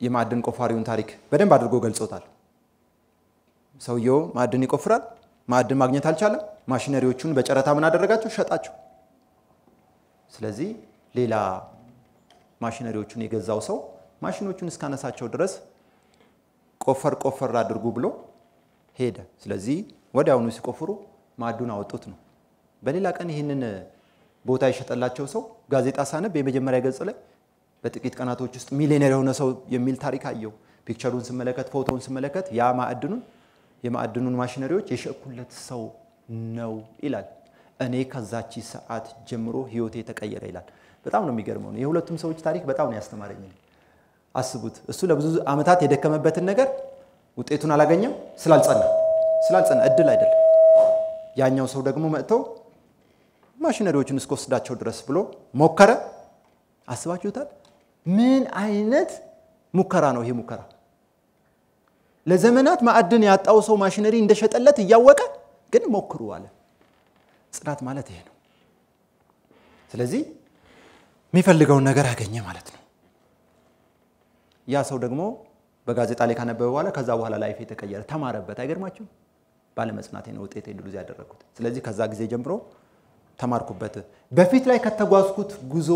የማዕድን ቆፋሪውን ታሪክ በደንብ አድርጎ ገልጾታል። ሰውየው ማዕድን ይቆፍራል፣ ማዕድን ማግኘት አልቻለም። ማሽነሪዎቹን በጨረታ ምን አደረጋቸው? ሸጣቸው። ስለዚህ ሌላ ማሽነሪዎቹን የገዛው ሰው ማሽኖቹን እስካነሳቸው ድረስ ቆፈር ቆፈር አድርጉ ብሎ ሄደ። ስለዚህ ወዲያውኑ ሲቆፍሩ ማዕድኑን አወጡት ነው። በሌላ ቀን ይህንን ቦታ የሸጠላቸው ሰው ጋዜጣ ሳነብ የመጀመሪያ ገጽ ላይ በጥቂት ቀናቶች ውስጥ ሚሊዮነር የሆነ ሰው የሚል ታሪክ አየው። picture ኡን ስመለከት፣ ፎቶውን ስመለከት ያ ማዕድኑን የማዕድኑን ማሽነሪዎች የሸኩለት ሰው ነው ይላል። እኔ ከዛች ሰዓት ጀምሮ ህይወቴ ተቀየረ ይላል። በጣም ነው የሚገርመው የሁለቱም ሰዎች ታሪክ በጣም ነው ያስተማረኝ። አስቡት፣ እሱ ለብዙ ዓመታት የደከመበትን ነገር ውጤቱን አላገኘም ስላልጸና ስላልጸና እድል አይደለም። ያኛው ሰው ደግሞ መጥቶ ማሽነሪዎቹን እስከወስዳቸው ድረስ ብሎ ሞከረ። አስባችሁታል? ምን አይነት ሙከራ ነው ይሄ ሙከራ? ለዘመናት ማዕድን ያጣው ሰው ማሽነሪ እንደሸጠለት እያወቀ ግን ሞክሮ አለ። ጽናት ማለት ይሄ ነው። ስለዚህ የሚፈልገውን ነገር አገኘ ማለት ነው። ያ ሰው ደግሞ በጋዜጣ ላይ ካነበበ በኋላ ከዛ በኋላ life ኡ የተቀየረ ተማረበት። አይገርማችሁም? ባለመጽናቴ ነው ውጤት lose ያደረግኩት። ስለዚህ ከዛ ጊዜ ጀምሮ ተማርኩበት። በፊት ላይ ከተጓዝኩት ጉዞ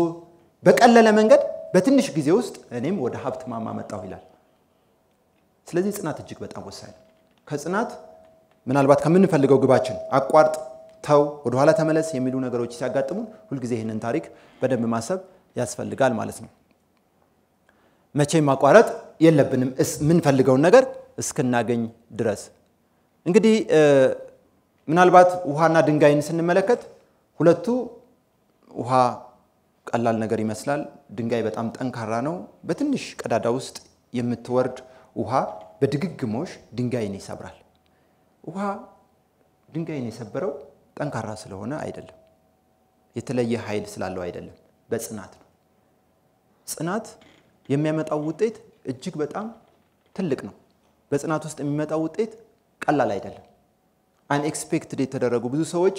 በቀለለ መንገድ በትንሽ ጊዜ ውስጥ እኔም ወደ ሀብት ማማ መጣሁ ይላል። ስለዚህ ጽናት እጅግ በጣም ወሳኝ ነው። ከጽናት ምናልባት ከምንፈልገው ግባችን አቋርጠን፣ ተው፣ ወደኋላ ተመለስ የሚሉ ነገሮች ሲያጋጥሙን ሁልጊዜ ይህንን ታሪክ በደንብ ማሰብ ያስፈልጋል ማለት ነው። መቼም ማቋረጥ የለብንም የምንፈልገውን ነገር እስክናገኝ ድረስ። እንግዲህ ምናልባት ውሃና ድንጋይን ስንመለከት ሁለቱ ውሃ ቀላል ነገር ይመስላል። ድንጋይ በጣም ጠንካራ ነው። በትንሽ ቀዳዳ ውስጥ የምትወርድ ውሃ በድግግሞሽ ድንጋይን ይሰብራል። ውሃ ድንጋይን የሰበረው ጠንካራ ስለሆነ አይደለም፣ የተለየ ኃይል ስላለው አይደለም፣ በጽናት ነው። ጽናት የሚያመጣው ውጤት እጅግ በጣም ትልቅ ነው። በጽናት ውስጥ የሚመጣው ውጤት ቀላል አይደለም። አንኤክስፔክትድ የተደረጉ ብዙ ሰዎች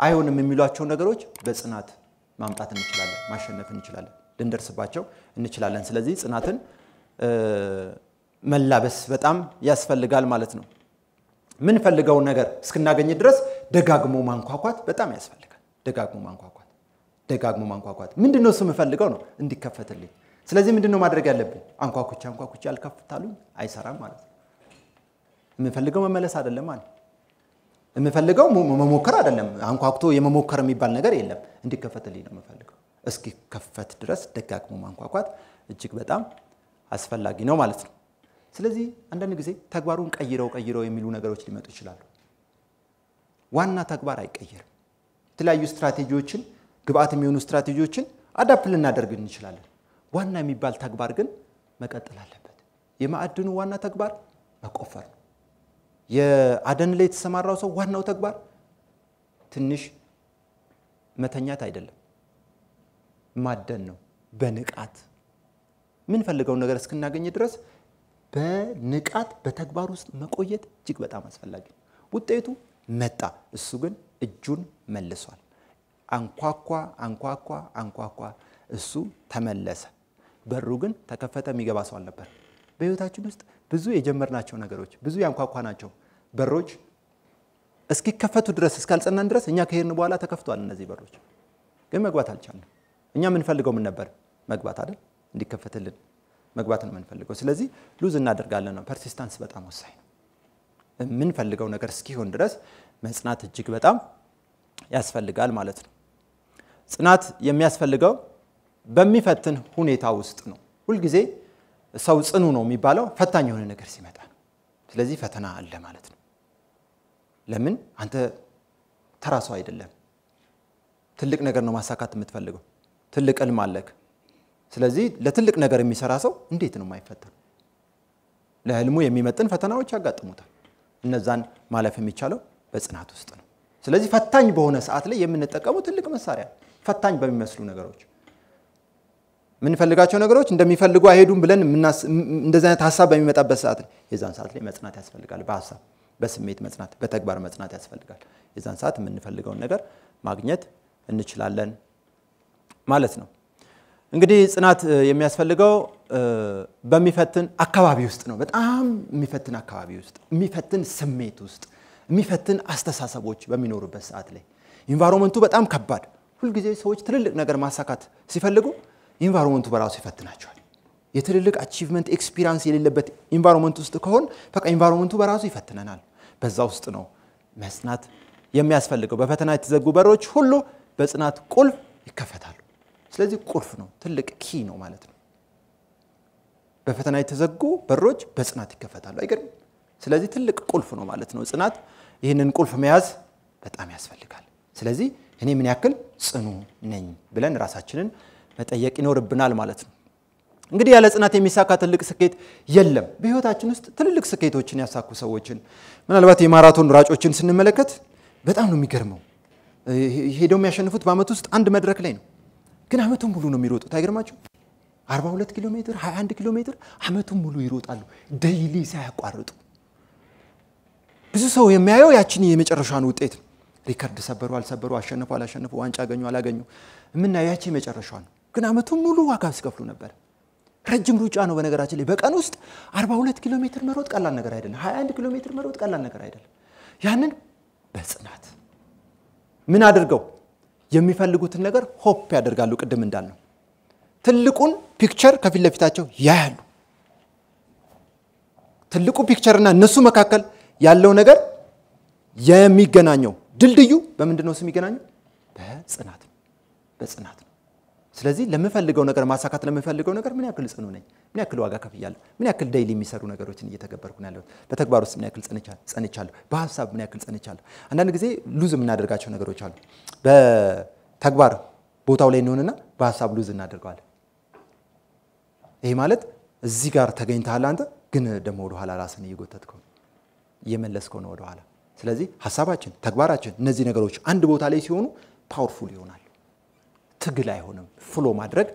አይሆንም የሚሏቸው ነገሮች በጽናት ማምጣት እንችላለን፣ ማሸነፍ እንችላለን፣ ልንደርስባቸው እንችላለን። ስለዚህ ጽናትን መላበስ በጣም ያስፈልጋል ማለት ነው። ምንፈልገውን ነገር እስክናገኝ ድረስ ደጋግሞ ማንኳኳት በጣም ያስፈልጋል። ደጋግሞ ማንኳኳት፣ ደጋግሞ ማንኳኳት። ምንድን ነው እሱ የምፈልገው ነው እንዲከፈትልኝ። ስለዚህ ምንድን ነው ማድረግ ያለብኝ? አንኳኩቼ አንኳኩቼ አልከፍታሉኝ አይሰራም ማለት ነው። የምፈልገው መመለስ አይደለም ማለት የምፈልገው መሞከር አይደለም። አንኳኩቶ የመሞከር የሚባል ነገር የለም። እንዲከፈትልኝ ነው የምፈልገው። እስኪከፈት ድረስ ደጋግሞ ማንኳኳት እጅግ በጣም አስፈላጊ ነው ማለት ነው። ስለዚህ አንዳንድ ጊዜ ተግባሩን ቀይረው ቀይረው የሚሉ ነገሮች ሊመጡ ይችላሉ። ዋና ተግባር አይቀየርም። የተለያዩ ስትራቴጂዎችን ግብአት የሚሆኑ ስትራቴጂዎችን አዳፕት ልናደርግ እንችላለን። ዋና የሚባል ተግባር ግን መቀጠል አለበት። የማዕድኑ ዋና ተግባር መቆፈር ነው። የአደን ላይ የተሰማራው ሰው ዋናው ተግባር ትንሽ መተኛት አይደለም፣ ማደን ነው። በንቃት የምንፈልገውን ነገር እስክናገኝ ድረስ በንቃት በተግባር ውስጥ መቆየት እጅግ በጣም አስፈላጊ ነው። ውጤቱ መጣ፣ እሱ ግን እጁን መልሷል። አንኳኳ አንኳኳ አንኳኳ፣ እሱ ተመለሰ። በሩ ግን ተከፈተ። የሚገባ ሰው አልነበር። በህይወታችን ውስጥ ብዙ የጀመርናቸው ነገሮች ብዙ ያንኳኳናቸው በሮች እስኪከፈቱ ድረስ እስካልጸናን ድረስ እኛ ከሄድን በኋላ ተከፍቷል። እነዚህ በሮች ግን መግባት አልቻልንም። እኛ የምንፈልገው ምን ነበር? መግባት አይደል? እንዲከፈትልን መግባት ነው የምንፈልገው። ስለዚህ lose እናደርጋለን ነው። persistence በጣም ወሳኝ ነው። የምንፈልገው ነገር እስኪሆን ድረስ መጽናት እጅግ በጣም ያስፈልጋል ማለት ነው። ጽናት የሚያስፈልገው በሚፈትን ሁኔታ ውስጥ ነው። ሁልጊዜ ሰው ጽኑ ነው የሚባለው ፈታኝ የሆነ ነገር ሲመጣ ነው። ስለዚህ ፈተና አለ ማለት ነው። ለምን አንተ ተራ ሰው አይደለም። ትልቅ ነገር ነው ማሳካት የምትፈልገው። ትልቅ እልም አለክ። ስለዚህ ለትልቅ ነገር የሚሰራ ሰው እንዴት ነው የማይፈተን? ለህልሙ የሚመጥን ፈተናዎች ያጋጥሙታል። እነዛን ማለፍ የሚቻለው በጽናት ውስጥ ነው። ስለዚህ ፈታኝ በሆነ ሰዓት ላይ የምንጠቀመው ትልቅ መሳሪያ ፈታኝ በሚመስሉ ነገሮች የምንፈልጋቸው ነገሮች እንደሚፈልጉ አይሄዱም ብለን እንደዚህ አይነት ሀሳብ በሚመጣበት ሰዓት ላይ የዛን ሰዓት ላይ መጽናት ያስፈልጋል። በሀሳብ በስሜት መጽናት፣ በተግባር መጽናት ያስፈልጋል። የዛን ሰዓት የምንፈልገውን ነገር ማግኘት እንችላለን ማለት ነው። እንግዲህ ጽናት የሚያስፈልገው በሚፈትን አካባቢ ውስጥ ነው። በጣም የሚፈትን አካባቢ ውስጥ፣ የሚፈትን ስሜት ውስጥ፣ የሚፈትን አስተሳሰቦች በሚኖሩበት ሰዓት ላይ environment ኡ በጣም ከባድ ሁልጊዜ ሰዎች ትልልቅ ነገር ማሳካት ሲፈልጉ environment ኡ በራሱ ይፈትናቸዋል። የትልልቅ achievement experience የሌለበት environment ውስጥ ከሆን በቃ environment ኡ በራሱ ይፈትነናል። በዛ ውስጥ ነው መጽናት የሚያስፈልገው። በፈተና የተዘጉ በሮች ሁሉ በጽናት ቁልፍ ይከፈታሉ። ስለዚህ ቁልፍ ነው፣ ትልቅ key ነው ማለት ነው። በፈተና የተዘጉ በሮች በጽናት ይከፈታሉ። አይገርም? ስለዚህ ትልቅ ቁልፍ ነው ማለት ነው ጽናት። ይህንን ቁልፍ መያዝ በጣም ያስፈልጋል። ስለዚህ እኔ ምን ያክል ጽኑ ነኝ ብለን ራሳችንን መጠየቅ ይኖርብናል ማለት ነው። እንግዲህ ያለ ጽናት የሚሳካ ትልቅ ስኬት የለም። በህይወታችን ውስጥ ትልልቅ ስኬቶችን ያሳኩ ሰዎችን ምናልባት የማራቶን ራጮችን ስንመለከት በጣም ነው የሚገርመው። ሄደው የሚያሸንፉት በአመት ውስጥ አንድ መድረክ ላይ ነው፣ ግን አመቱን ሙሉ ነው የሚሮጡት። አይገርማቸው? 42 ኪሎ ሜትር፣ 21 ኪሎ ሜትር አመቱን ሙሉ ይሮጣሉ፣ daily ሳያቋርጡ። ብዙ ሰው የሚያየው ያችን የመጨረሻን ውጤት record ሰበሩ አልሰበሩ፣ አሸነፉ አላሸነፉ፣ ዋንጫ አገኙ አላገኙ፣ የምናየው ያቺ የመጨረሻ ነው። ግን አመቱን ሙሉ ዋጋ ሲከፍሉ ነበር። ረጅም ሩጫ ነው። በነገራችን ላይ በቀን ውስጥ 42 ኪሎ ሜትር መሮጥ ቀላል ነገር አይደለም። 21 ኪሎ ሜትር መሮጥ ቀላል ነገር አይደለም። ያንን በጽናት ምን አድርገው የሚፈልጉትን ነገር hope ያደርጋሉ። ቅድም እንዳልነው ትልቁን picture ከፊት ለፊታቸው ያያሉ። ትልቁ picture ና እነሱ መካከል ያለው ነገር የሚገናኘው ድልድዩ በምንድን ነው የሚገናኘው? በጽናት ነው። በጽናት ነው። ስለዚህ ለምፈልገው ነገር ማሳካት ለምፈልገው ነገር ምን ያክል ጽኑ ነኝ? ምን ያክል ዋጋ ከፍያለሁ? ምን ያክል daily የሚሰሩ ነገሮችን እየተገበርኩ ነው ያለሁት? በተግባር ውስጥ ምን ያክል ጸንቻለሁ? በሀሳብ ምን ያክል ጸንቻለሁ? አንዳንድ ጊዜ lose የምናደርጋቸው ነገሮች አሉ። በተግባር ቦታው ላይ እንሆንና በሀሳብ lose እናደርገዋለን። ይሄ ማለት እዚህ ጋር ተገኝተሃል አንተ፣ ግን ደግሞ ወደኋላ ራስን እየጎተትከው እየመለስከው ነው ወደኋላ። ስለዚህ ሀሳባችን፣ ተግባራችን እነዚህ ነገሮች አንድ ቦታ ላይ ሲሆኑ powerful ይሆናል። ትግል አይሆንም። flow ማድረግ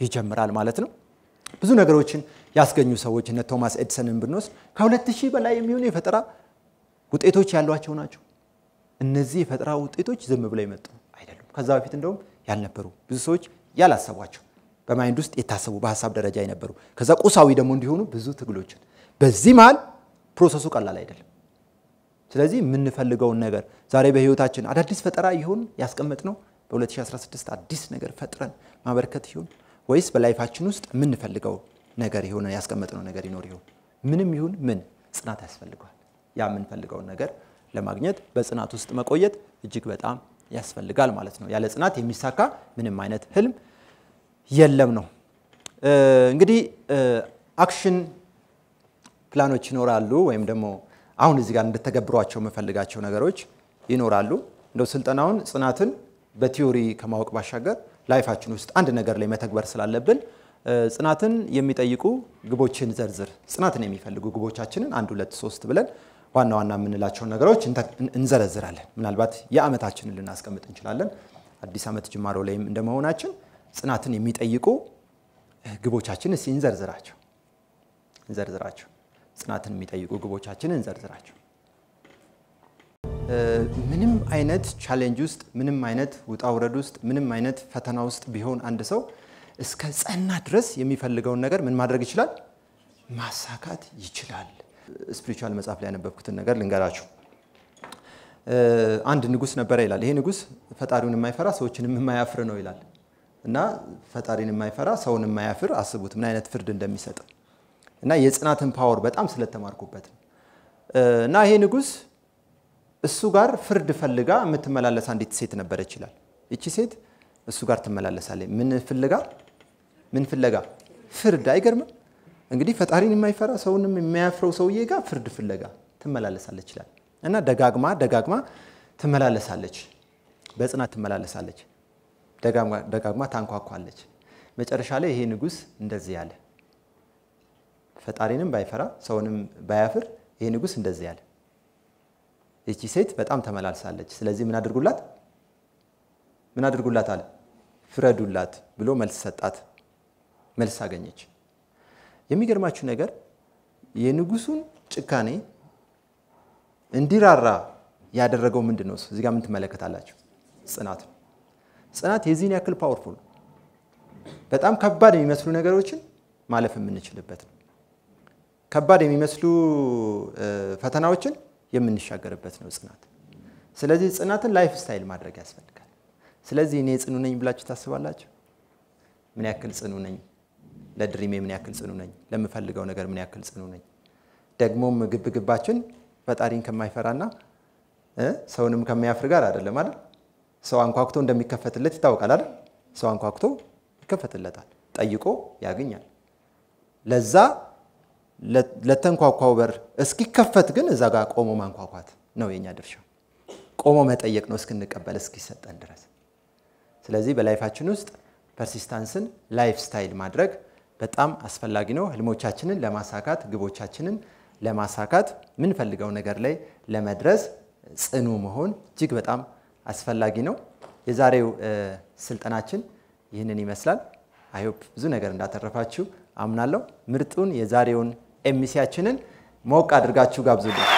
ይጀምራል ማለት ነው። ብዙ ነገሮችን ያስገኙ ሰዎች እነ ቶማስ ኤድሰንን ብንወስድ ከሁለት ሺህ በላይ የሚሆኑ የፈጠራ ውጤቶች ያሏቸው ናቸው። እነዚህ የፈጠራ ውጤቶች ዝም ብለው የመጡ አይደሉም። ከዛ በፊት እንደውም ያልነበሩ ብዙ ሰዎች ያላሰቧቸው በ mind ውስጥ የታሰቡ በሀሳብ ደረጃ የነበሩ ከዛ ቁሳዊ ደግሞ እንዲሆኑ ብዙ ትግሎችን በዚህ መሀል process ኡ ቀላል አይደለም። ስለዚህ የምንፈልገውን ነገር ዛሬ በህይወታችን አዳዲስ ፈጠራ ይሆን ያስቀመጥ ነው በ2016 አዲስ ነገር ፈጥረን ማበርከት ይሁን ወይስ በ life ኣችን ውስጥ የምንፈልገው ነገር የሆነ ያስቀመጥነው ነገር ይኖር ይሆን? ምንም ይሁን ምን ጽናት ያስፈልገዋል። ያ የምንፈልገውን ነገር ለማግኘት በጽናት ውስጥ መቆየት እጅግ በጣም ያስፈልጋል ማለት ነው። ያለ ጽናት የሚሳካ ምንም አይነት ህልም የለም ነው። እንግዲህ action plan ኦች ይኖራሉ ወይም ደግሞ አሁን እዚህ ጋር እንድተገብሯቸው የምፈልጋቸው ነገሮች ይኖራሉ። እንደው ስልጠናውን ጽናትን በ theory ከማወቅ ባሻገር life ኣችን ውስጥ አንድ ነገር ላይ መተግበር ስላለብን ጽናትን የሚጠይቁ ግቦችን ዘርዝር። ጽናትን የሚፈልጉ ግቦቻችንን አንድ ሁለት ሶስት ብለን ዋና ዋና የምንላቸውን ነገሮች እንዘረዝራለን። ምናልባት የዓመታችንን ልናስቀምጥ እንችላለን። አዲስ ዓመት ጅማሮ ላይም እንደመሆናችን ጽናትን የሚጠይቁ ግቦቻችን እስኪ እንዘርዝራቸው እንዘርዝራቸው። ጽናትን የሚጠይቁ ግቦቻችንን እንዘርዝራቸው። ምንም አይነት challenge ውስጥ ምንም አይነት ውጣ ውረድ ውስጥ ምንም አይነት ፈተና ውስጥ ቢሆን አንድ ሰው እስከ ጸና ድረስ የሚፈልገውን ነገር ምን ማድረግ ይችላል? ማሳካት ይችላል። spiritual መጽሐፍ ላይ ያነበብኩትን ነገር ልንገራችሁ። አንድ ንጉሥ ነበረ ይላል። ይሄ ንጉሥ ፈጣሪውን የማይፈራ ሰዎችንም የማያፍር ነው ይላል። እና ፈጣሪን የማይፈራ ሰውን የማያፍር አስቡት ምን አይነት ፍርድ እንደሚሰጥ እና የጽናትን power በጣም ስለተማርኩበት እና ይሄ ንጉሥ እሱ ጋር ፍርድ ፈልጋ የምትመላለስ አንዲት ሴት ነበረች ይላል። ይቺ ሴት እሱ ጋር ትመላለሳለች። ምን ፍለጋ? ምን ፍለጋ? ፍርድ። አይገርምም? እንግዲህ ፈጣሪን የማይፈራ ሰውንም የሚያፍረው ሰውዬ ጋር ፍርድ ፍለጋ ትመላለሳለች ይላል እና ደጋግማ ደጋግማ ትመላለሳለች፣ በጽናት ትመላለሳለች፣ ደጋግማ ታንኳኳለች። መጨረሻ ላይ ይሄ ንጉሥ እንደዚህ ያለ ፈጣሪንም ባይፈራ ሰውንም ባያፍር ይሄ ንጉሥ እንደዚህ ያለ ይቺ ሴት በጣም ተመላልሳለች። ስለዚህ ምን አድርጉላት? ምን አድርጉላት አለ? ፍረዱላት ብሎ መልስ ሰጣት። መልስ አገኘች። የሚገርማችሁ ነገር የንጉሱን ጭካኔ እንዲራራ ያደረገው ምንድን ነው? እዚህ ጋር ምን ትመለከታላችሁ? ጽናት ነው። ጽናት የዚህን ያክል powerful በጣም ከባድ የሚመስሉ ነገሮችን ማለፍ የምንችልበት ነው። ከባድ የሚመስሉ ፈተናዎችን የምንሻገርበት ነው ጽናት። ስለዚህ ጽናትን lifestyle ማድረግ ያስፈልጋል። ስለዚህ እኔ ጽኑ ነኝ ብላችሁ ታስባላችሁ? ምን ያክል ጽኑ ነኝ? ለ dream ኤ ምን ያክል ጽኑ ነኝ? ለምፈልገው ነገር ምን ያክል ጽኑ ነኝ? ደግሞም ግብ ግባችን ፈጣሪን ከማይፈራና ሰውንም ከማያፍር ጋር አይደለም አይደል? ሰው አንኳኩቶ እንደሚከፈትለት ይታወቃል አይደል? ሰው አንኳኩቶ ይከፈትለታል፣ ጠይቆ ያገኛል። ለዛ ለተንኳኳው በር እስኪከፈት ግን እዛ ጋር ቆሞ ማንኳኳት ነው የኛ ድርሻ። ቆሞ መጠየቅ ነው እስክንቀበል እስኪሰጠን ድረስ። ስለዚህ በ life ኣችን ውስጥ persistence ን lifestyle ማድረግ በጣም አስፈላጊ ነው። ህልሞቻችንን ለማሳካት ግቦቻችንን ለማሳካት የምንፈልገው ነገር ላይ ለመድረስ ጽኑ መሆን እጅግ በጣም አስፈላጊ ነው። የዛሬው ስልጠናችን ይህንን ይመስላል። አይሆፕ ብዙ ነገር እንዳተረፋችሁ አምናለሁ። ምርጡን የዛሬውን ኤምሲያችንን ሞቅ አድርጋችሁ ጋብዙልን።